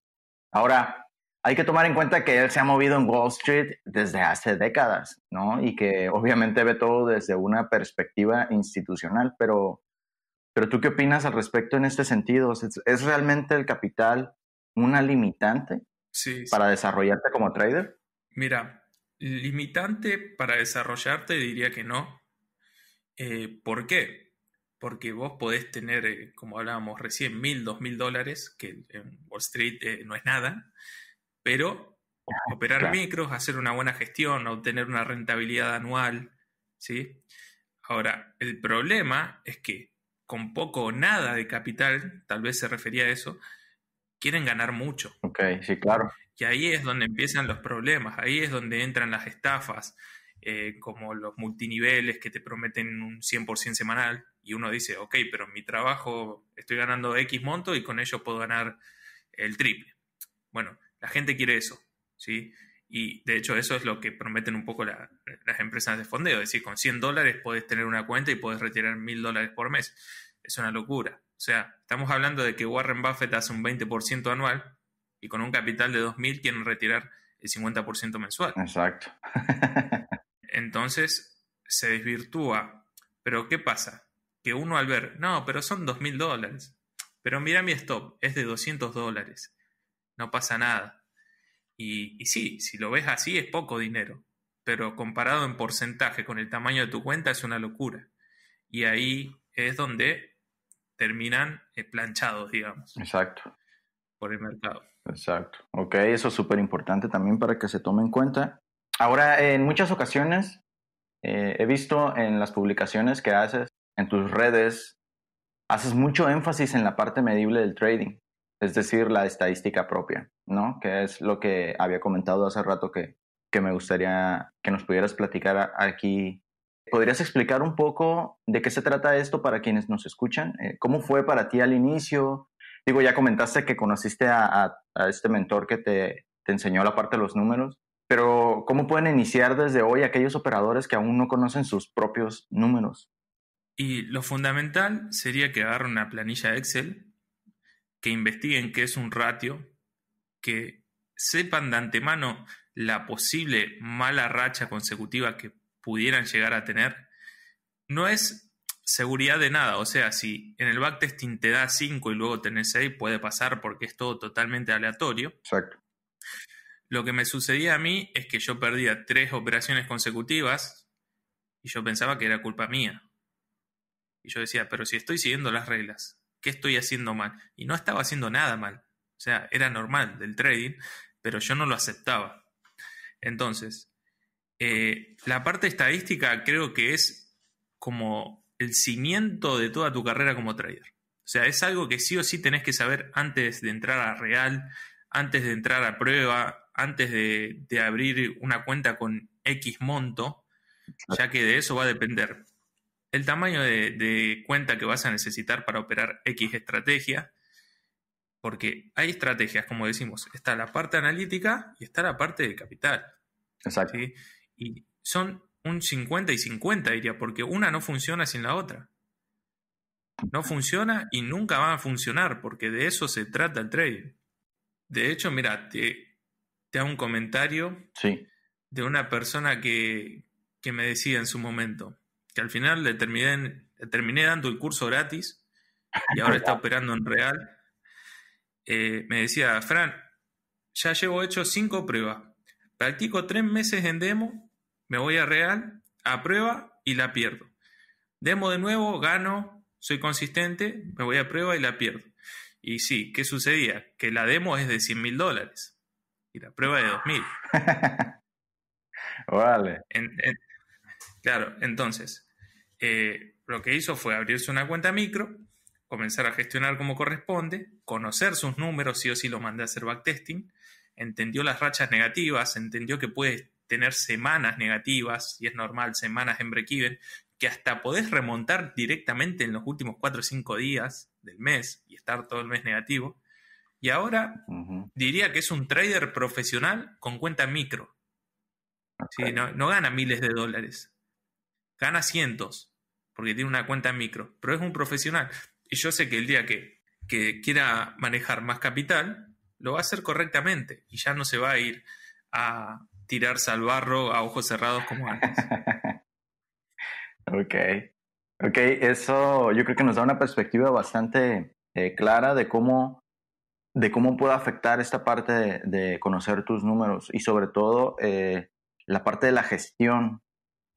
Ahora, hay que tomar en cuenta que él se ha movido en Wall Street desde hace décadas, ¿no? Y que obviamente ve todo desde una perspectiva institucional, pero, pero ¿tú qué opinas al respecto en este sentido? ¿Es, realmente el capital una limitante para desarrollarte como trader? Mira, limitante para desarrollarte diría que no. Eh, ¿Por qué? Porque vos podés tener, eh, como hablábamos recién, mil, dos mil dólares, que en Wall Street eh, no es nada pero operar micros, hacer una buena gestión, obtener una rentabilidad anual, ¿sí? Ahora, el problema es que con poco o nada de capital, tal vez se refería a eso, quieren ganar mucho. Ok, sí, claro. Y ahí es donde empiezan los problemas, ahí es donde entran las estafas, eh, como los multiniveles que te prometen un 100% semanal, y uno dice, ok, pero en mi trabajo estoy ganando X monto y con ello puedo ganar el triple. Bueno, la gente quiere eso, ¿sí? Y de hecho eso es lo que prometen un poco las empresas de fondeo, es decir, con 100 dólares puedes tener una cuenta y puedes retirar 1000 dólares por mes. Es una locura. O sea, estamos hablando de que Warren Buffett hace un 20% anual y con un capital de 2000 quieren retirar el 50% mensual. Exacto. Entonces se desvirtúa. Pero ¿qué pasa? Que uno al ver, no, pero son 2000 dólares. Pero mira mi stop, es de 200 dólares no pasa nada. Y, sí, si lo ves así es poco dinero, pero comparado en porcentaje con el tamaño de tu cuenta es una locura. Y ahí es donde terminan eh, planchados, digamos. Exacto. Por el mercado. Exacto. Ok, eso es súper importante también para que se tome en cuenta. Ahora, en muchas ocasiones eh, he visto en las publicaciones que haces en tus redes, haces mucho énfasis en la parte medible del trading es decir, la estadística propia, ¿no? Que es lo que había comentado hace rato que, que me gustaría que nos pudieras platicar aquí. ¿Podrías explicar un poco de qué se trata esto para quienes nos escuchan? Eh, ¿Cómo fue para ti al inicio? Digo, ya comentaste que conociste a, a, este mentor que te, te enseñó la parte de los números, pero ¿cómo pueden iniciar desde hoy aquellos operadores que aún no conocen sus propios números? Y lo fundamental sería que agarren una planilla Excel que investiguen qué es un ratio, que sepan de antemano la posible mala racha consecutiva que pudieran llegar a tener, no es seguridad de nada. O sea, si en el backtesting te da 5 y luego tenés 6, puede pasar porque es todo totalmente aleatorio. Exacto. Lo que me sucedía a mí es que yo perdía tres operaciones consecutivas y yo pensaba que era culpa mía. Y yo decía, pero si estoy siguiendo las reglas, ¿qué estoy haciendo mal? Y no estaba haciendo nada mal. O sea, era normal del trading, pero yo no lo aceptaba. Entonces, eh, la parte estadística creo que es como el cimiento de toda tu carrera como trader. O sea, es algo que sí o sí tenés que saber antes de entrar a real, antes de entrar a prueba, antes de, de abrir una cuenta con X monto, ya que de eso va a depender el tamaño de, cuenta que vas a necesitar para operar X estrategia, porque hay estrategias, como decimos, está la parte analítica y está la parte de capital. Exacto. Y son un 50 y 50, diría, porque una no funciona sin la otra. No funciona y nunca va a funcionar, porque de eso se trata el trading. De hecho, mira, te, te hago un comentario sí. de una persona que, que me decía en su momento, que al final le terminé, terminé dando el curso gratis y ahora está operando en real. Eh, me decía, Fran, ya llevo hecho cinco pruebas. Practico tres meses en demo, me voy a real, a prueba y la pierdo. Demo de nuevo, gano, soy consistente, me voy a prueba y la pierdo. Y sí, ¿qué sucedía? Que la demo es de 100 mil dólares y la prueba de 2 mil. Vale. claro, entonces, eh, lo que hizo fue abrirse una cuenta micro, comenzar a gestionar como corresponde, conocer sus números, sí o sí lo mandé a hacer backtesting, entendió las rachas negativas, entendió que puedes tener semanas negativas, y es normal, semanas en break-even, que hasta podés remontar directamente en los últimos 4 o 5 días del mes y estar todo el mes negativo. Y ahora diría que es un trader profesional con cuenta micro. no, no, gana miles de dólares, gana cientos, porque tiene una cuenta micro, pero es un profesional. Y yo sé que el día que, que quiera manejar más capital, lo va a hacer correctamente y ya no se va a ir a tirarse al barro a ojos cerrados como antes. ok. Ok, eso yo creo que nos da una perspectiva bastante eh, clara de cómo, de cómo puede afectar esta parte de, conocer tus números y sobre todo eh, la parte de la gestión.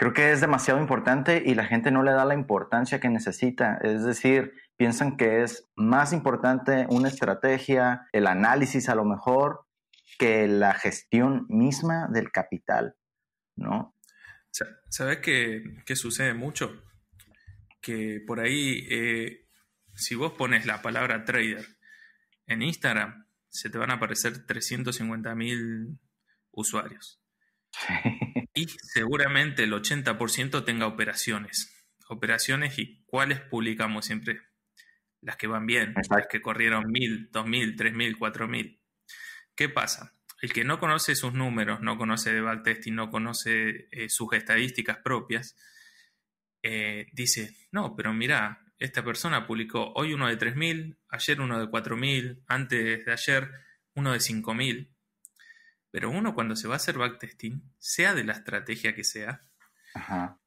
Creo que es demasiado importante y la gente no le da la importancia que necesita. Es decir, piensan que es más importante una estrategia, el análisis a lo mejor, que la gestión misma del capital, ¿no? ¿Sabes qué, sucede mucho? Que por ahí, eh, si vos pones la palabra trader en Instagram, se te van a aparecer 350 mil usuarios. Y seguramente el 80% tenga operaciones. Operaciones y cuáles publicamos siempre las que van bien, las que corrieron mil, dos mil, tres mil, cuatro mil. ¿Qué pasa? El que no conoce sus números, no conoce de backtesting, no conoce eh, sus estadísticas propias, eh, dice, no, pero mira, esta persona publicó hoy uno de 3.000, ayer uno de 4.000, antes de ayer uno de 5.000. Pero uno cuando se va a hacer backtesting, sea de la estrategia que sea,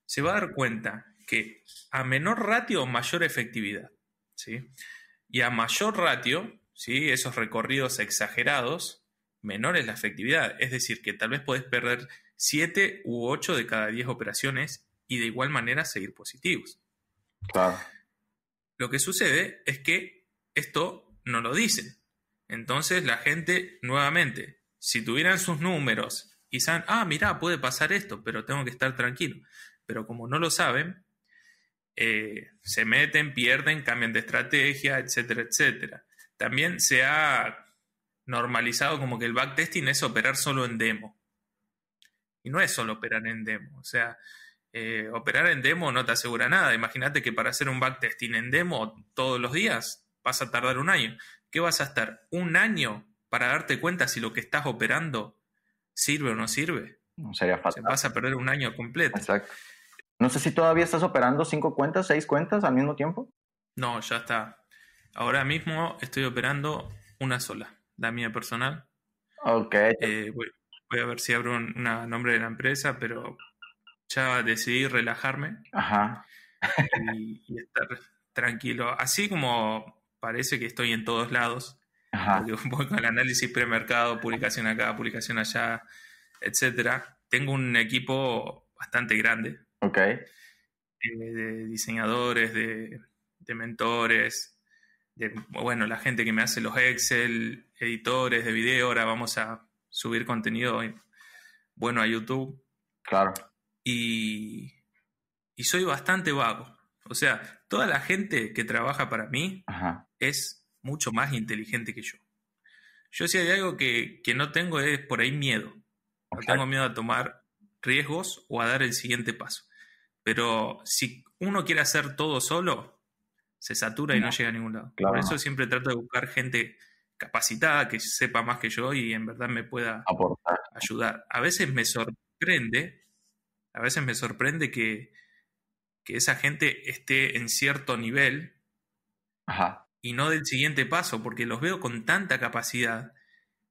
se va a dar cuenta que a menor ratio, mayor efectividad. ¿sí? Y a mayor ratio, ¿sí? esos recorridos exagerados, menor es la efectividad. Es decir, que tal vez podés perder 7 u 8 de cada 10 operaciones y de igual manera seguir positivos. Lo que sucede es que esto no lo dicen. Entonces la gente, nuevamente, si tuvieran sus números y saben, ah, mira, puede pasar esto, pero tengo que estar tranquilo. Pero como no lo saben, eh, se meten, pierden, cambian de estrategia, etcétera, etcétera. También se ha normalizado como que el backtesting es operar solo en demo. Y no es solo operar en demo. O sea, eh, operar en demo no te asegura nada. Imagínate que para hacer un backtesting en demo todos los días vas a tardar un año. ¿Qué vas a estar? ¿Un año para darte cuenta si lo que estás operando sirve o no sirve? No sería fácil. Vas a perder un año completo. Exacto. No sé si todavía estás operando cinco cuentas, seis cuentas al mismo tiempo. No, ya está. Ahora mismo estoy operando una sola, la mía personal. Ok. Eh, voy, a ver si abro un nombre de la empresa, pero ya decidí relajarme Ajá. Y, estar tranquilo. Así como parece que estoy en todos lados. Voy con el análisis premercado, publicación acá, publicación allá, etcétera. Tengo un equipo bastante grande Ok. Eh, de diseñadores, de, mentores, de, bueno, la gente que me hace los Excel, editores de video, ahora vamos a subir contenido bueno a YouTube. Claro. Y, y soy bastante vago. O sea, toda la gente que trabaja para mí es mucho más inteligente que yo. Yo si hay algo que, no tengo es por ahí miedo. No tengo miedo a tomar riesgos o a dar el siguiente paso. Pero si uno quiere hacer todo solo, se satura y no, llega a ningún lado. Por eso siempre trato de buscar gente capacitada, que sepa más que yo y en verdad me pueda ayudar. A veces me sorprende, a veces me sorprende que, esa gente esté en cierto nivel y no del siguiente paso, porque los veo con tanta capacidad,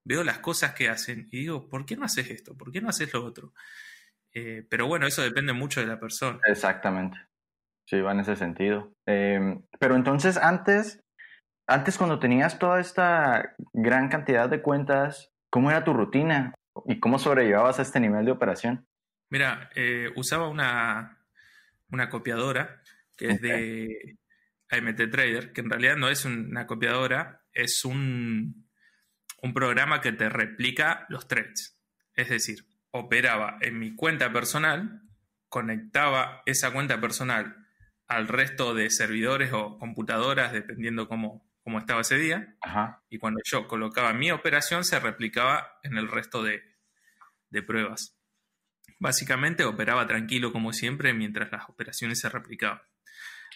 veo las cosas que hacen y digo, ¿por qué no haces esto? ¿Por qué no haces lo otro? Eh, pero bueno, eso depende mucho de la persona. Exactamente. Sí, va en ese sentido. Em, pero entonces, antes, antes cuando tenías toda esta gran cantidad de cuentas, ¿cómo era tu rutina? ¿Y cómo sobrellevabas este nivel de operación? Mira, eh, usaba una, una copiadora, que es de AMT Trader, que en realidad no es una copiadora, es un, un programa que te replica los trades. Es decir, operaba en mi cuenta personal, conectaba esa cuenta personal al resto de servidores o computadoras, dependiendo cómo, cómo estaba ese día. Y cuando yo colocaba mi operación, se replicaba en el resto de, de pruebas. Básicamente operaba tranquilo como siempre mientras las operaciones se replicaban.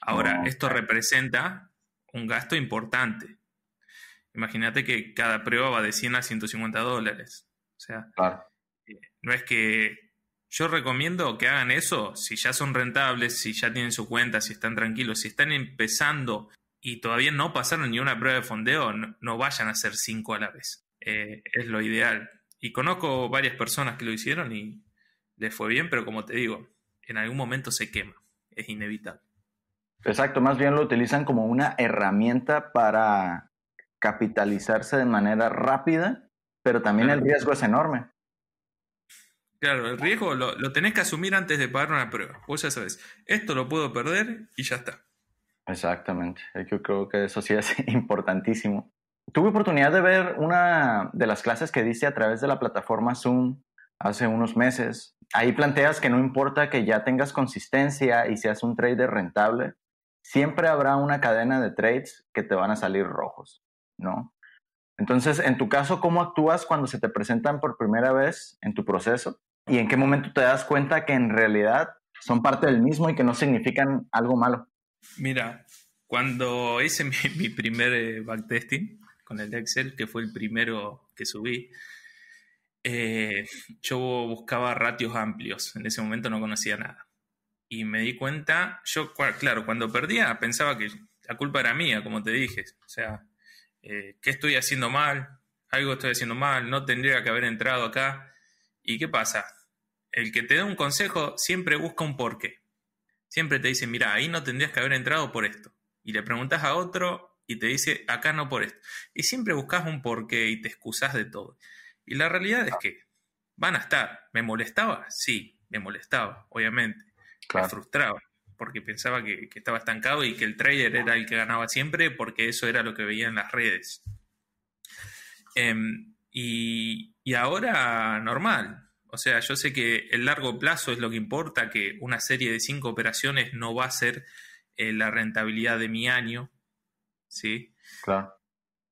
Ahora, esto representa un gasto importante. Imagínate que cada prueba va de 100 a 150 dólares. O sea, eh, no es que yo recomiendo que hagan eso si ya son rentables, si ya tienen su cuenta, si están tranquilos, si están empezando y todavía no pasaron ni una prueba de fondeo, no, vayan a hacer cinco a la vez. Eh, es lo ideal. Y conozco varias personas que lo hicieron y les fue bien, pero como te digo, en algún momento se quema. Es inevitable. Exacto, más bien lo utilizan como una herramienta para capitalizarse de manera rápida, pero también el riesgo es enorme. Claro, el riesgo lo, lo, tenés que asumir antes de pagar una prueba. Vos ya sabes, esto lo puedo perder y ya está. Exactamente, yo creo que eso sí es importantísimo. Tuve oportunidad de ver una de las clases que dice a través de la plataforma Zoom hace unos meses. Ahí planteas que no importa que ya tengas consistencia y seas un trader rentable, siempre habrá una cadena de trades que te van a salir rojos, ¿no? Entonces, en tu caso, ¿cómo actúas cuando se te presentan por primera vez en tu proceso? ¿Y en qué momento te das cuenta que en realidad son parte del mismo y que no significan algo malo? Mira, cuando hice mi, primer eh, backtesting con el Excel, que fue el primero que subí, eh, yo buscaba ratios amplios. En ese momento no conocía nada y me di cuenta, yo, claro, cuando perdía pensaba que la culpa era mía, como te dije, o sea, eh, ¿qué estoy haciendo mal? Algo estoy haciendo mal, no tendría que haber entrado acá. ¿Y qué pasa? El que te da un consejo siempre busca un porqué. Siempre te dice, mira, ahí no tendrías que haber entrado por esto. Y le preguntas a otro y te dice, acá no por esto. Y siempre buscas un porqué y te excusas de todo. Y la realidad es que van a estar. ¿Me molestaba? Sí, me molestaba, obviamente me frustraba porque pensaba que, estaba estancado y que el trader era el que ganaba siempre porque eso era lo que veía en las redes. Em, y, ahora normal. O sea, yo sé que el largo plazo es lo que importa, que una serie de cinco operaciones no va a ser eh, la rentabilidad de mi año. ¿Sí? Claro.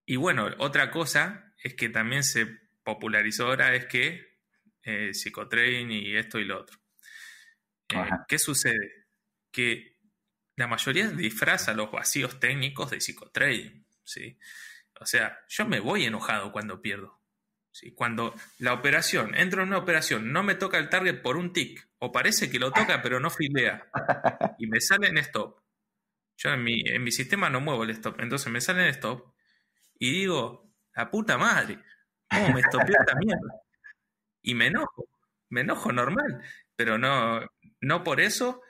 Y bueno, otra cosa es que también se popularizó ahora es que eh, psicotrading y esto y lo otro. Eh, ¿Qué sucede? Que la mayoría disfraza los vacíos técnicos de psicotrading. ¿sí? O sea, yo me voy enojado cuando pierdo. ¿sí? Cuando la operación, entro en una operación, no me toca el target por un tick, o parece que lo toca pero no filea, y me sale en stop. Yo en mi, en mi sistema no muevo el stop, entonces me sale en stop y digo, la puta madre, ¿cómo me estopeó esta mierda? Y me enojo, me enojo normal, pero no, no por eso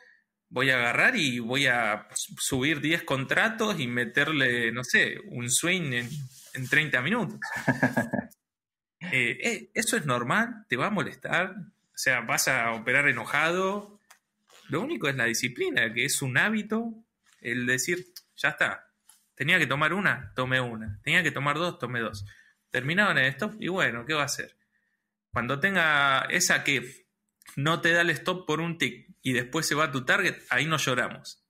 voy a agarrar y voy a subir 10 contratos y meterle, no sé, un swing en, en 30 minutos. Eh, eh, eso es normal, te va a molestar, o sea, vas a operar enojado. Lo único es la disciplina, que es un hábito, el decir, ya está, tenía que tomar una, tomé una, tenía que tomar dos, tomé dos. Terminaban en stop y bueno, ¿qué va a hacer? Cuando tenga esa que no te da el stop por un tick y después se va a tu target, ahí no lloramos.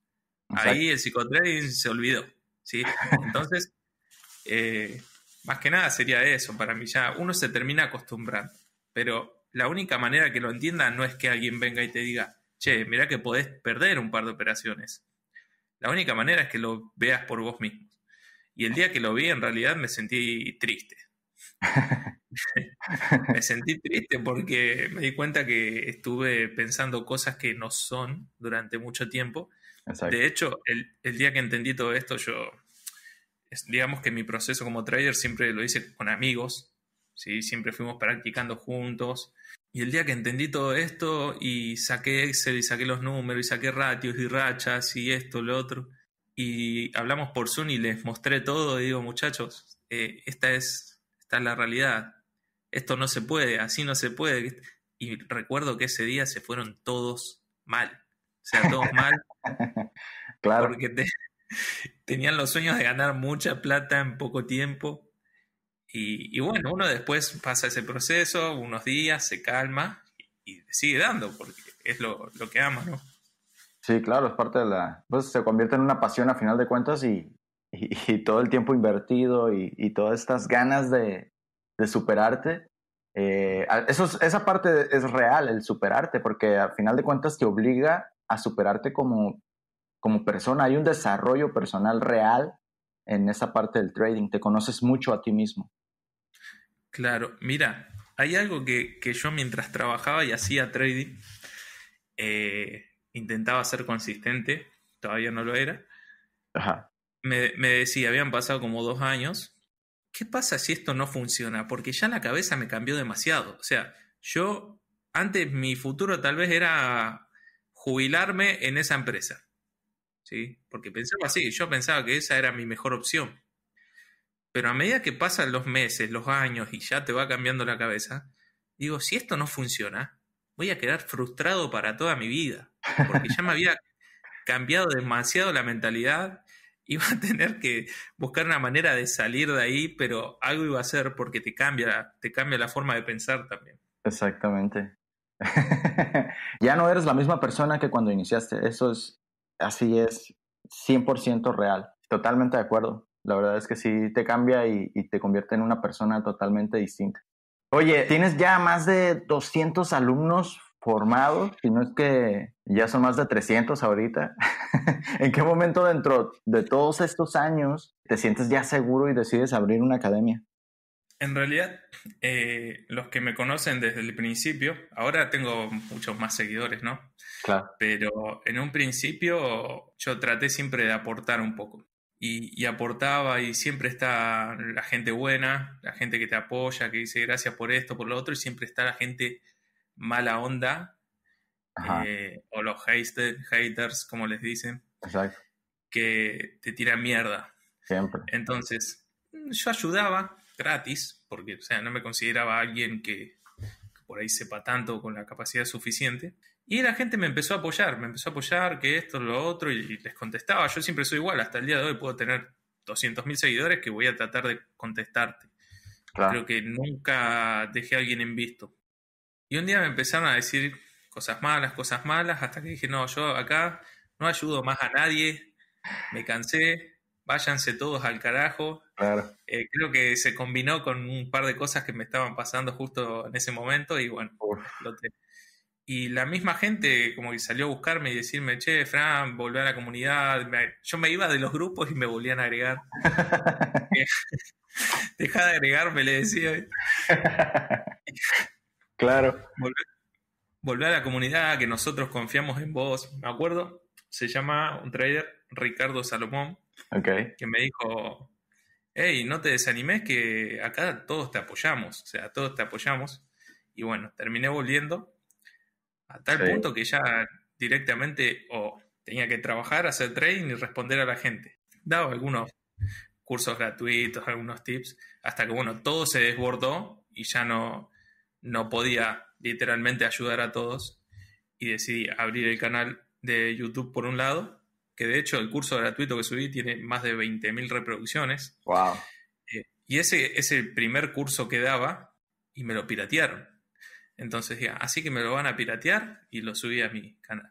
Ahí el psicotrading se olvidó. ¿sí? Entonces, eh, más que nada sería eso para mí. Ya uno se termina acostumbrando. Pero la única manera que lo entienda no es que alguien venga y te diga, che, mira que podés perder un par de operaciones. La única manera es que lo veas por vos mismo. Y el día que lo vi, en realidad me sentí triste. me sentí triste porque me di cuenta que estuve pensando cosas que no son durante mucho tiempo. De hecho, el, día que entendí todo esto, yo, digamos que mi proceso como trader siempre lo hice con amigos, ¿sí? siempre fuimos practicando juntos. Y el día que entendí todo esto y saqué Excel y saqué los números y saqué ratios y rachas y esto, lo otro, y hablamos por Zoom y les mostré todo y digo, muchachos, eh, esta es esta es la realidad, esto no se puede, así no se puede. Y recuerdo que ese día se fueron todos mal. O sea, todos mal. claro. Porque tenían los sueños de ganar mucha plata en poco tiempo. Y, bueno, uno después pasa ese proceso, unos días, se calma y, sigue dando, porque es lo, que ama, ¿no? Sí, claro, es parte de la... Pues se convierte en una pasión a final de cuentas y, todo el tiempo invertido y, todas estas ganas de, superarte. Eh, eso esa parte es real, el superarte, porque a final de cuentas te obliga a superarte como, como persona. Hay un desarrollo personal real en esa parte del trading. Te conoces mucho a ti mismo. Claro, mira, hay algo que, yo mientras trabajaba y hacía trading, eh, intentaba ser consistente, todavía no lo era. Ajá. Me, decía, habían pasado como dos años, ¿qué pasa si esto no funciona? Porque ya la cabeza me cambió demasiado. O sea, yo antes mi futuro tal vez era jubilarme en esa empresa. ¿Sí? Porque pensaba así, yo pensaba que esa era mi mejor opción. Pero a medida que pasan los meses, los años y ya te va cambiando la cabeza, digo, si esto no funciona, voy a quedar frustrado para toda mi vida. Porque ya me había cambiado demasiado la mentalidad. Iba a tener que buscar una manera de salir de ahí, pero algo iba a hacer porque te cambia, te cambia la forma de pensar también. Exactamente. ya no eres la misma persona que cuando iniciaste. Eso es, así es, 100% real. Totalmente de acuerdo. La verdad es que sí te cambia y, te convierte en una persona totalmente distinta. Oye, tienes ya más de 200 alumnos formados, si no es que ya son más de 300 ahorita. ¿En qué momento dentro de todos estos años te sientes ya seguro y decides abrir una academia? En realidad, eh, los que me conocen desde el principio, ahora tengo muchos más seguidores, ¿no? Claro. Pero en un principio yo traté siempre de aportar un poco y, aportaba y siempre está la gente buena, la gente que te apoya, que dice gracias por esto, por lo otro, y siempre está la gente mala onda, eh, o los haters, como les dicen, que te tiran mierda. Siempre. Entonces, yo ayudaba gratis, porque o sea, no me consideraba alguien que por ahí sepa tanto con la capacidad suficiente. Y la gente me empezó a apoyar, me empezó a apoyar que esto, lo otro, y les contestaba. Yo siempre soy igual, hasta el día de hoy puedo tener 200.000 seguidores que voy a tratar de contestarte. Creo que nunca dejé a alguien en visto. Y un día me empezaron a decir cosas malas, cosas malas, hasta que dije, no, yo acá no ayudo más a nadie, me cansé, váyanse todos al carajo. Eh, creo que se combinó con un par de cosas que me estaban pasando justo en ese momento y bueno, y la misma gente como que salió a buscarme y decirme, che, Fran, volvé a la comunidad. Yo me iba de los grupos y me volvían a agregar. Deja de agregarme, le decía. claro. Volvé, a la comunidad, que nosotros confiamos en vos. Me acuerdo, se llama un trader, Ricardo Salomón, que me dijo, hey, no te desanimes que acá todos te apoyamos, o sea, todos te apoyamos. Y bueno, terminé volviendo a tal punto que ya directamente o tenía que trabajar, hacer trading y responder a la gente. Daba algunos cursos gratuitos, algunos tips, hasta que bueno, todo se desbordó y ya no, no podía literalmente ayudar a todos y decidí abrir el canal de YouTube por un lado, que de hecho el curso gratuito que subí tiene más de 20.000 reproducciones. Wow. Eh, y ese es el primer curso que daba y me lo piratearon. Entonces ya, así que me lo van a piratear y lo subí a mi canal.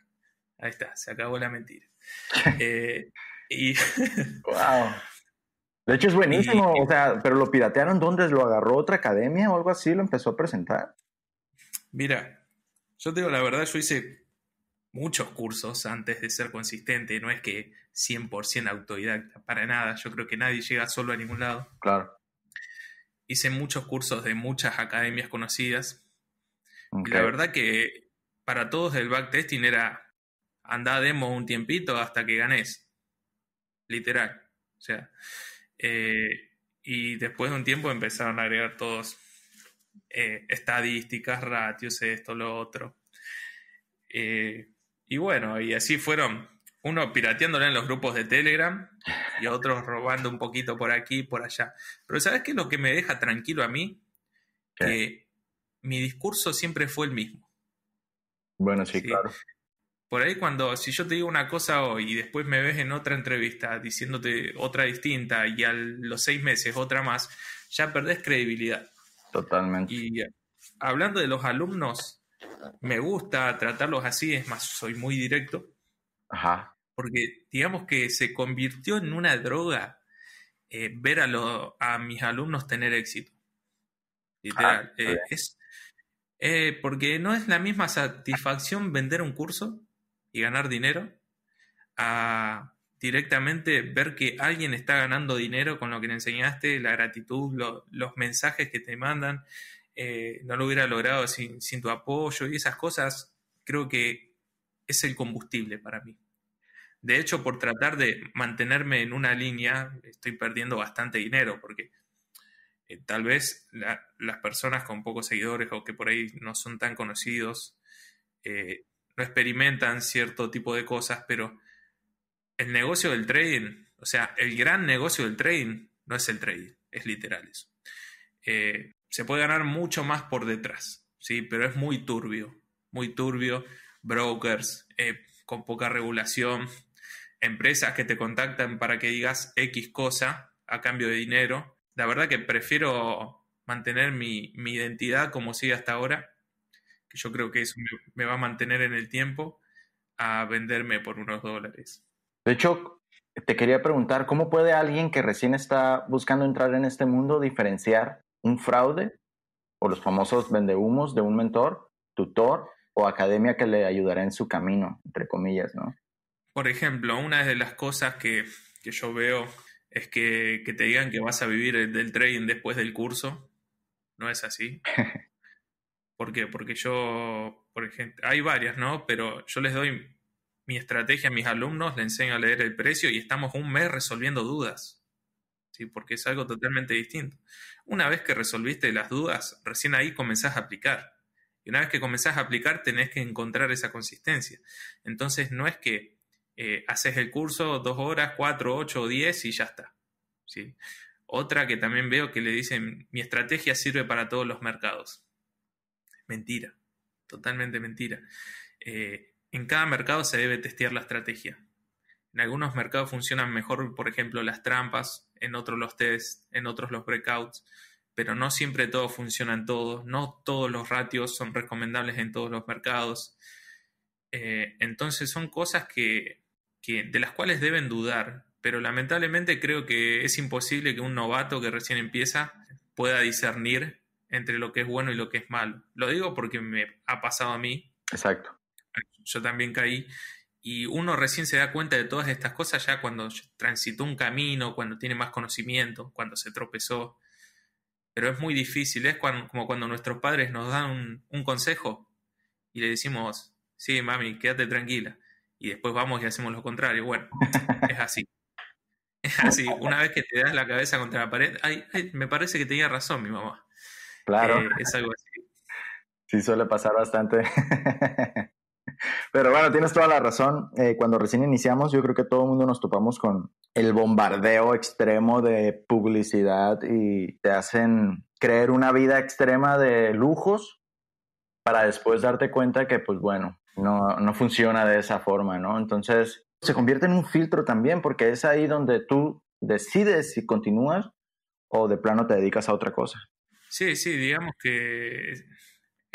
Ahí está, se acabó la mentira. Eh, y... wow. De hecho es buenísimo, o sea, pero lo piratearon ¿dónde? ¿Lo agarró otra academia o algo así? ¿Lo empezó a presentar? Mira, yo te digo la verdad, yo hice muchos cursos antes de ser consistente, no es que 100% autodidacta, para nada, yo creo que nadie llega solo a ningún lado. Claro. Hice muchos cursos de muchas academias conocidas, y la verdad que para todos el backtesting era andar demo un tiempito hasta que ganes. Literal. O sea, eh, y después de un tiempo empezaron a agregar todos eh, estadísticas, ratios, esto, lo otro. Eh, y bueno, y así fueron, uno pirateándole en los grupos de Telegram y otros robando un poquito por aquí y por allá. Pero ¿sabes qué es lo que me deja tranquilo a mí? Que mi discurso siempre fue el mismo. Bueno, sí, claro. por ahí cuando, si yo te digo una cosa hoy y después me ves en otra entrevista diciéndote otra distinta y a los seis meses otra más, ya perdés credibilidad. Totalmente. Y hablando de los alumnos, me gusta tratarlos así, es más, soy muy directo. Ajá. Porque digamos que se convirtió en una droga eh, ver a, a mis alumnos tener éxito. Literal. Ah, eh, es, eh, porque no es la misma satisfacción vender un curso y ganar dinero a directamente ver que alguien está ganando dinero con lo que le enseñaste, la gratitud, los mensajes que te mandan, eh, no lo hubiera logrado sin, tu apoyo y esas cosas, creo que es el combustible para mí. De hecho, por tratar de mantenerme en una línea, estoy perdiendo bastante dinero porque eh, tal vez las personas con pocos seguidores o que por ahí no son tan conocidos eh, no experimentan cierto tipo de cosas, pero el negocio del trading, o sea, el gran negocio del trading no es el trading, es literal eso se puede ganar mucho más por detrás, ¿sí? Pero es muy turbio, muy turbio. Brokers eh, con poca regulación, empresas que te contactan para que digas X cosa a cambio de dinero. La verdad que prefiero mantener mi, identidad como sigue hasta ahora, que yo creo que eso me, va a mantener en el tiempo, a venderme por unos dólares. De hecho, te quería preguntar, ¿cómo puede alguien que recién está buscando entrar en este mundo diferenciar un fraude o los famosos vendehumos de un mentor, tutor o academia que le ayudará en su camino, entre comillas, ¿no? Por ejemplo, una de las cosas que, yo veo es que, te digan que vas a vivir del trading después del curso. No es así. ¿Por qué? Porque yo, por ejemplo, hay varias, ¿no? Pero yo les doy mi estrategia a mis alumnos, les enseño a leer el precio y estamos un mes resolviendo dudas. ¿sí? Porque es algo totalmente distinto. Una vez que resolviste las dudas, recién ahí comenzás a aplicar. Y una vez que comenzás a aplicar, tenés que encontrar esa consistencia. Entonces, no es que eh, haces el curso dos horas, cuatro, ocho o diez y ya está. ¿sí? Otra que también veo que le dicen, mi estrategia sirve para todos los mercados. Mentira, totalmente mentira. Eh, en cada mercado se debe testear la estrategia. En algunos mercados funcionan mejor, por ejemplo, las trampas, en otros los tests, en otros los breakouts, pero no siempre todo funciona en todos, no todos los ratios son recomendables en todos los mercados. Eh, entonces son cosas que, de las cuales deben dudar, pero lamentablemente creo que es imposible que un novato que recién empieza pueda discernir entre lo que es bueno y lo que es malo. Lo digo porque me ha pasado a mí. Exacto. Yo también caí y uno recién se da cuenta de todas estas cosas ya cuando transitó un camino, cuando tiene más conocimiento, cuando se tropezó. Pero es muy difícil, es como cuando nuestros padres nos dan un, consejo y le decimos, sí, mami, quédate tranquila. Y después vamos y hacemos lo contrario. Bueno, es así. Es así. Una vez que te das la cabeza contra la pared, ay, me parece que tenía razón mi mamá. Claro. Eh, es algo así. Sí, suele pasar bastante. Pero bueno, tienes toda la razón. Eh, cuando recién iniciamos, yo creo que todo el mundo nos topamos con el bombardeo extremo de publicidad y te hacen creer una vida extrema de lujos para después darte cuenta que, pues bueno, no, no funciona de esa forma, ¿no? Entonces, se convierte en un filtro también porque es ahí donde tú decides si continúas o de plano te dedicas a otra cosa. Sí, sí, digamos que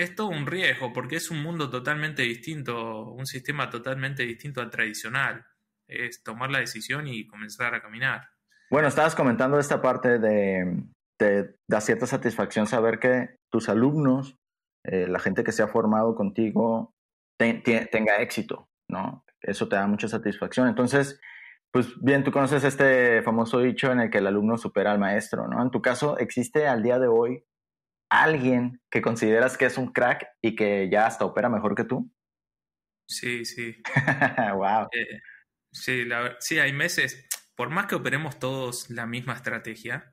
es todo un riesgo porque es un mundo totalmente distinto, un sistema totalmente distinto al tradicional. Es tomar la decisión y comenzar a caminar. Bueno, estabas comentando esta parte de, te da cierta satisfacción saber que tus alumnos, eh, la gente que se ha formado contigo, tenga éxito, ¿no? Eso te da mucha satisfacción. Entonces, pues bien, tú conoces este famoso dicho en el que el alumno supera al maestro, ¿no? En tu caso, ¿existe al día de hoy alguien que consideras que es un crack y que ya hasta opera mejor que tú? Sí, sí. wow. Eh, sí, sí, hay meses, por más que operemos todos la misma estrategia,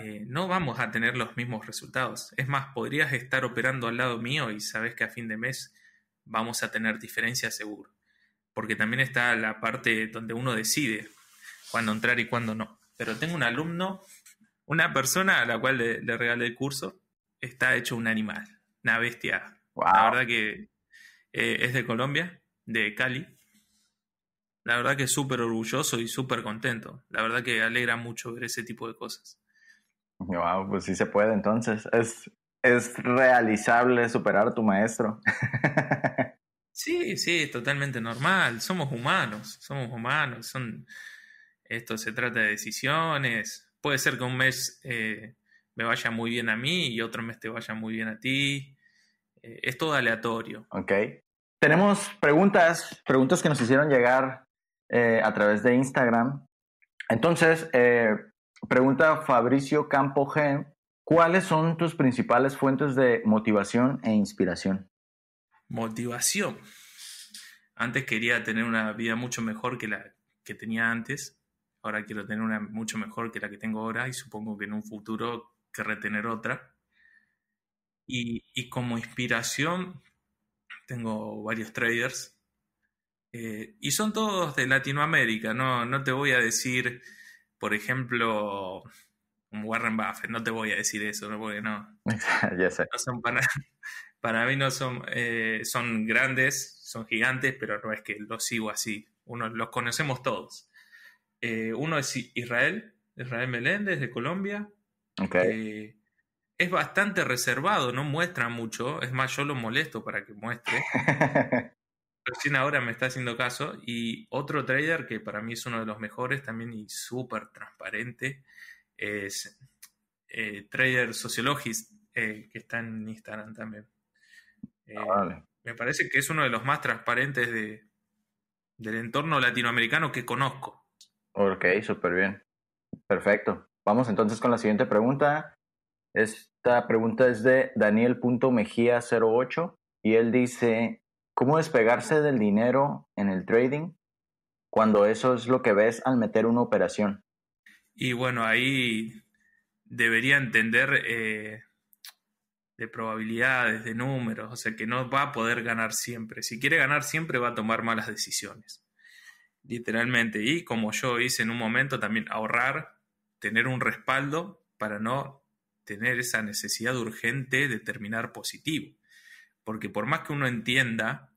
eh, no vamos a tener los mismos resultados. Es más, podrías estar operando al lado mío y sabes que a fin de mes vamos a tener diferencias seguro. Porque también está la parte donde uno decide cuándo entrar y cuándo no. Pero tengo un alumno, una persona a la cual le, le regalé el curso, está hecho un animal, una bestia. La verdad que eh, es de Colombia, de Cali. La verdad que súper orgulloso y súper contento. La verdad que alegra mucho ver ese tipo de cosas. Wow, pues sí se puede entonces. Es, es realizable superar a tu maestro. sí, sí, es totalmente normal. Somos humanos, somos humanos. Son, esto se trata de decisiones. Puede ser que un mes eh, me vaya muy bien a mí y otro mes te vaya muy bien a ti. Eh, es todo aleatorio. Ok. Tenemos preguntas, preguntas que nos hicieron llegar eh, a través de Instagram. Entonces, pregunta Fabricio Campo G. ¿Cuáles son tus principales fuentes de motivación e inspiración? Motivación. Antes quería tener una vida mucho mejor que la que tenía antes. Ahora quiero tener una mucho mejor que la que tengo ahora y supongo que en un futuro querré tener otra. Y, como inspiración tengo varios traders eh, y son todos de Latinoamérica. No, no te voy a decir, por ejemplo, Warren Buffett, no te voy a decir eso, ¿no? porque no. ya sé. son para, para mí no son, eh, son grandes, son gigantes, pero no es que los sigo así. Uno, los conocemos todos. Eh, uno es Israel, Israel Meléndez de Colombia. Okay. es bastante reservado, no muestra mucho. Es más, yo lo molesto para que muestre. Recién ahora me está haciendo caso. Y otro trader que para mí es uno de los mejores también y súper transparente es eh, Trader Sociologist, eh, que está en Instagram también. Eh, ah, me parece que es uno de los más transparentes de, del entorno latinoamericano que conozco. Ok, súper bien. Perfecto. Vamos entonces con la siguiente pregunta. Esta pregunta es de Daniel.mejía08 y él dice, ¿cómo despegarse del dinero en el trading cuando eso es lo que ves al meter una operación? Y bueno, ahí debería entender eh, de probabilidades, de números, o sea que no va a poder ganar siempre. Si quiere ganar siempre va a tomar malas decisiones, literalmente. Y como yo hice en un momento, también ahorrar, tener un respaldo para no tener esa necesidad urgente de terminar positivo. Porque por más que uno entienda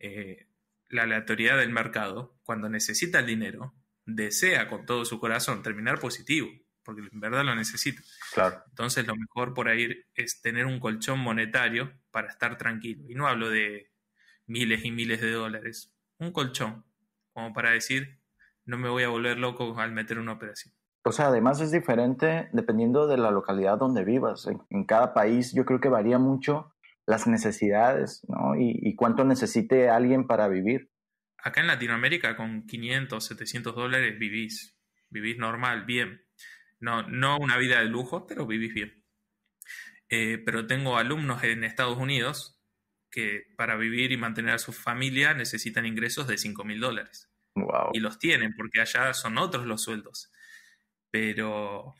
eh, la aleatoriedad del mercado, cuando necesita el dinero, desea con todo su corazón terminar positivo, porque en verdad lo necesita. Claro. Entonces lo mejor por ahí es tener un colchón monetario para estar tranquilo. Y no hablo de miles y miles de dólares, un colchón, como para decir, no me voy a volver loco al meter una operación. O sea, además es diferente dependiendo de la localidad donde vivas. En, cada país yo creo que varía mucho las necesidades, ¿no? y cuánto necesite alguien para vivir acá en Latinoamérica con 500, 700 dólares vivís, vivís normal, bien. No, no una vida de lujo, pero vivís bien. Eh, pero tengo alumnos en Estados Unidos que para vivir y mantener a su familia necesitan ingresos de 5 mil dólares. Y los tienen, porque allá son otros los sueldos. Pero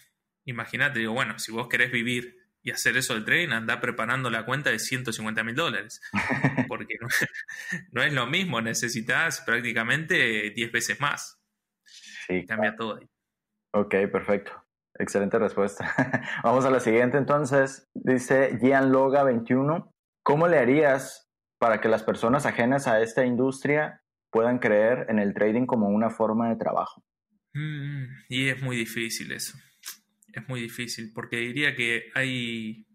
imagínate, digo, bueno, si vos querés vivir y hacer eso del trading, anda preparando la cuenta de 150 mil dólares. Porque no, es lo mismo, necesitas prácticamente 10 veces más. Sí, Cambia todo ahí. Ok, perfecto. Excelente respuesta. Vamos a la siguiente entonces. Dice Gianloga21. ¿Cómo le harías para que las personas ajenas a esta industria puedan creer en el trading como una forma de trabajo? Mm, y es muy difícil eso es muy difícil, porque diría que hay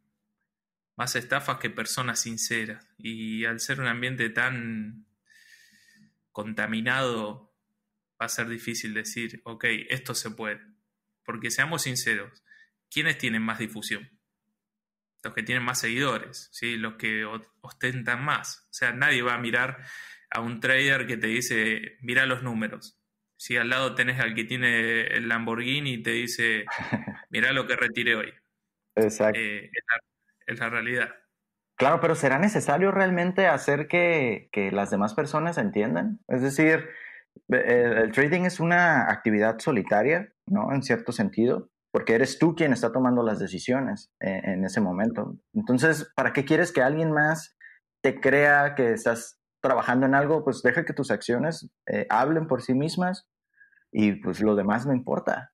más estafas que personas sinceras. Y al ser un ambiente tan contaminado, va a ser difícil decir, ok, esto se puede. Porque seamos sinceros, ¿quiénes tienen más difusión? Los que tienen más seguidores, ¿sí? los que ostentan más. O sea, nadie va a mirar a un trader que te dice, mira los números si al lado tenés al que tiene el Lamborghini y te dice, mira lo que retiré hoy. Exacto. Eh, es, la, realidad. Claro, pero ¿será necesario realmente hacer que, las demás personas entiendan? Es decir, el, trading es una actividad solitaria, ¿no? En cierto sentido, porque eres tú quien está tomando las decisiones en, ese momento. Entonces, ¿para qué quieres que alguien más te crea que estás trabajando en algo, pues deja que tus acciones eh, hablen por sí mismas y pues lo demás no importa.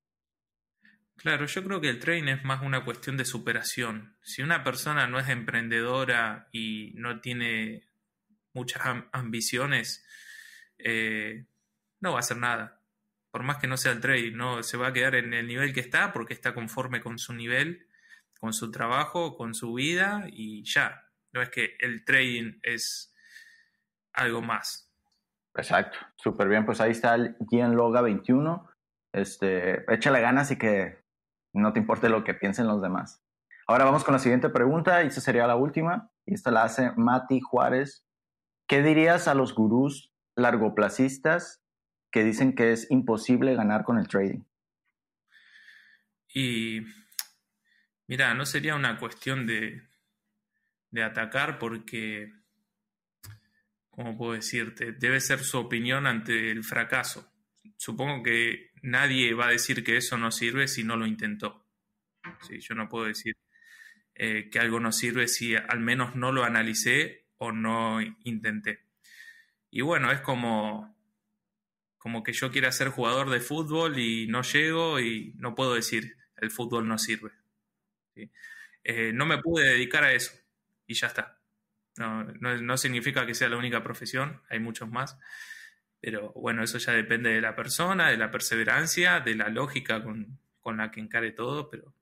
Claro, yo creo que el trading es más una cuestión de superación. Si una persona no es emprendedora y no tiene muchas ambiciones, eh, no va a hacer nada. Por más que no sea el trade, no se va a quedar en el nivel que está porque está conforme con su nivel, con su trabajo, con su vida y ya. No es que el trading es algo más. Exacto, súper bien. Pues ahí está el Loga 21. Este, échale ganas y que no te importe lo que piensen los demás. Ahora vamos con la siguiente pregunta y esta sería la última. Y esta la hace Mati Juárez. ¿Qué dirías a los gurús largoplacistas que dicen que es imposible ganar con el trading? Y mira, no sería una cuestión de, de atacar porque ¿cómo puedo decirte? Debe ser su opinión ante el fracaso. Supongo que nadie va a decir que eso no sirve si no lo intentó. Sí, yo no puedo decir eh, que algo no sirve si al menos no lo analicé o no intenté. Y bueno, es como, como que yo quiera ser jugador de fútbol y no llego y no puedo decir el fútbol no sirve. Eh, no me pude dedicar a eso y ya está. No, significa que sea la única profesión, hay muchos más. Pero bueno, eso ya depende de la persona, de la perseverancia, de la lógica con, la que encare todo. Pero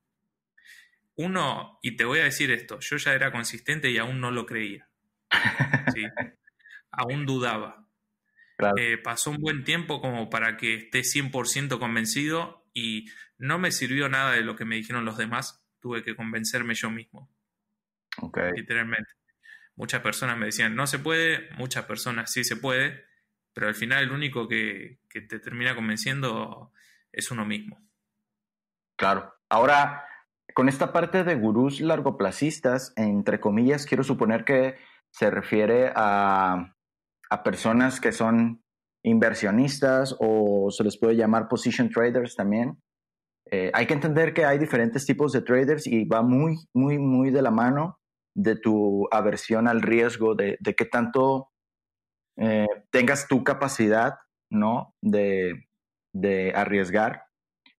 uno, y te voy a decir esto, yo ya era consistente y aún no lo creía. aún dudaba. Eh, pasó un buen tiempo como para que esté 100% convencido y no me sirvió nada de lo que me dijeron los demás. Tuve que convencerme yo mismo. Literalmente. Muchas personas me decían, no se puede, muchas personas sí se puede, pero al final el único que, te termina convenciendo es uno mismo. Claro. Ahora, con esta parte de gurús largoplacistas, entre comillas, quiero suponer que se refiere a, a personas que son inversionistas o se les puede llamar position traders también. Eh, hay que entender que hay diferentes tipos de traders y va muy, muy, muy de la mano de tu aversión al riesgo, de, de qué tanto eh, tengas tu capacidad, ¿no? De, de arriesgar.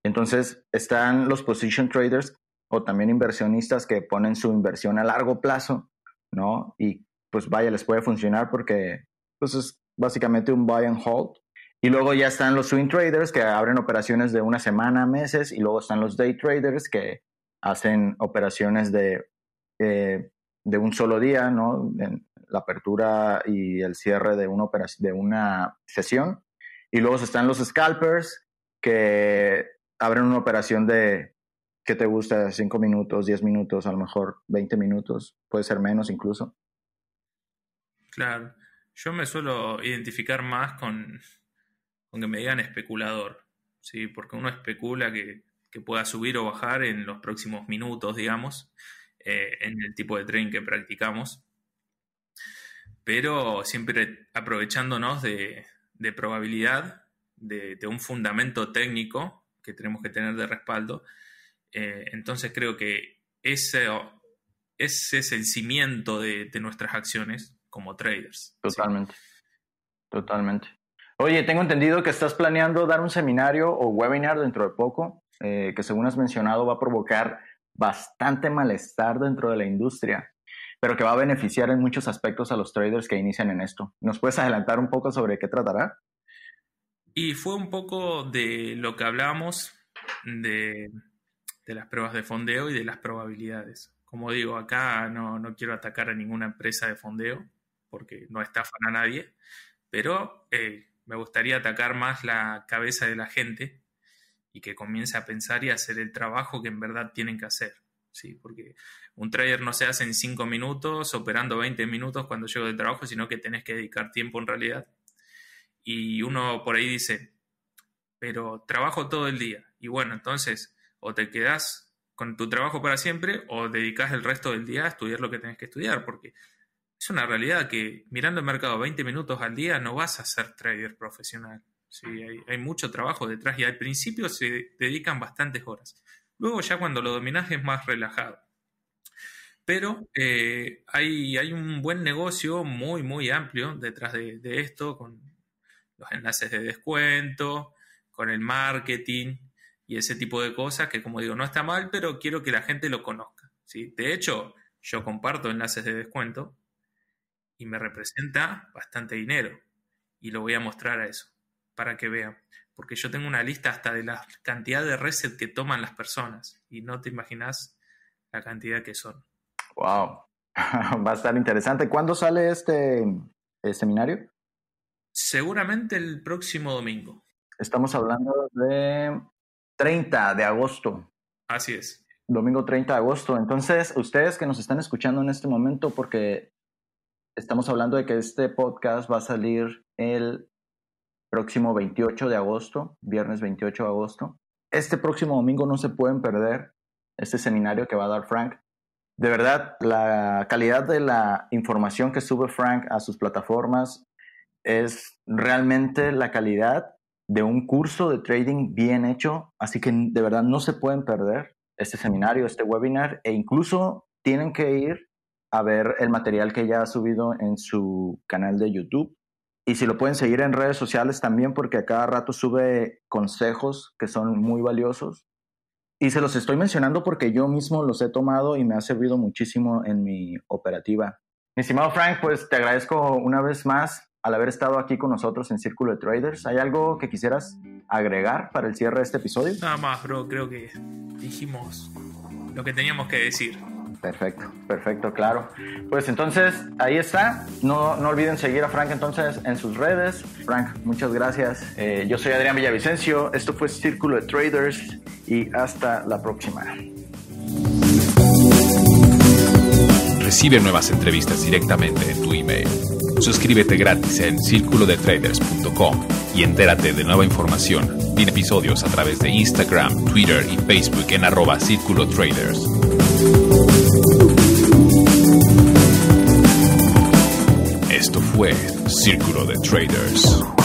Entonces están los position traders o también inversionistas que ponen su inversión a largo plazo, ¿no? Y pues vaya, les puede funcionar porque pues es básicamente un buy and hold. Y luego ya están los swing traders que abren operaciones de una semana, meses, y luego están los day traders que hacen operaciones de eh, de un solo día, ¿no? En la apertura y el cierre de una, de una sesión. Y luego están los scalpers que abren una operación de, ¿qué te gusta? 5 minutos, 10 minutos, a lo mejor 20 minutos, puede ser menos incluso. Claro, yo me suelo identificar más con, con que me digan especulador, ¿sí? Porque uno especula que, que pueda subir o bajar en los próximos minutos, digamos. Eh, en el tipo de tren que practicamos, pero siempre aprovechándonos de, probabilidad, de, un fundamento técnico que tenemos que tener de respaldo. Eh, entonces creo que ese, ese, es el cimiento de, nuestras acciones como traders. Totalmente, totalmente. Oye, tengo entendido que estás planeando dar un seminario o webinar dentro de poco, eh, que según has mencionado va a provocar bastante malestar dentro de la industria, pero que va a beneficiar en muchos aspectos a los traders que inician en esto. ¿Nos puedes adelantar un poco sobre qué tratará? Y fue un poco de lo que hablábamos de, las pruebas de fondeo y de las probabilidades. Como digo, acá no, quiero atacar a ninguna empresa de fondeo porque no estafan a nadie, pero eh, me gustaría atacar más la cabeza de la gente y que comience a pensar y a hacer el trabajo que en verdad tienen que hacer. ¿sí? Porque un trader no se hace en 5 minutos, operando 20 minutos cuando llego de trabajo, sino que tenés que dedicar tiempo en realidad. Y uno por ahí dice, pero trabajo todo el día. Y bueno, entonces, o te quedás con tu trabajo para siempre o dedicas el resto del día a estudiar lo que tenés que estudiar, porque es una realidad que mirando el mercado 20 minutos al día no vas a ser trader profesional. Sí, hay, mucho trabajo detrás y al principio se dedican bastantes horas. Luego ya cuando lo dominas es más relajado. Pero eh, hay, un buen negocio muy, muy amplio detrás de, esto, con los enlaces de descuento, con el marketing y ese tipo de cosas que, como digo, no está mal, pero quiero que la gente lo conozca. ¿sí? De hecho, yo comparto enlaces de descuento y me representa bastante dinero. Y lo voy a mostrar a eso, para que vean. Porque yo tengo una lista hasta de la cantidad de reset que toman las personas. Y no te imaginas la cantidad que son. Wow. Va a estar interesante. ¿Cuándo sale este eh, seminario? Seguramente el próximo domingo. Estamos hablando de 30 de agosto. Así es. Domingo 30 de agosto. Entonces, ustedes que nos están escuchando en este momento, porque estamos hablando de que este podcast va a salir el próximo 28 de agosto, viernes 28 de agosto. Este próximo domingo no se pueden perder este seminario que va a dar Frank. De verdad, la calidad de la información que sube Frank a sus plataformas es realmente la calidad de un curso de trading bien hecho, así que de verdad no se pueden perder este seminario, este webinar e incluso tienen que ir a ver el material que ya ha subido en su canal de YouTube. Y si lo pueden seguir en redes sociales también, porque a cada rato sube consejos que son muy valiosos. Y se los estoy mencionando porque yo mismo los he tomado y me ha servido muchísimo en mi operativa. Mi estimado Frank, pues te agradezco una vez más al haber estado aquí con nosotros en Círculo de Traders. ¿Hay algo que quisieras agregar para el cierre de este episodio? Nada más, bro. Creo que dijimos lo que teníamos que decir. Perfecto, perfecto, claro. Pues entonces, ahí está. No, no olviden seguir a Frank entonces en sus redes. Frank, muchas gracias. Eh, yo soy Adrián Villavicencio. Esto fue Círculo de Traders y hasta la próxima. Recibe nuevas entrevistas directamente en tu email Suscríbete gratis en circulodetraders.com y entérate de nueva información y episodios a través de Instagram, Twitter y Facebook en arroba Círculo Traders. Fue Círculo de Traders.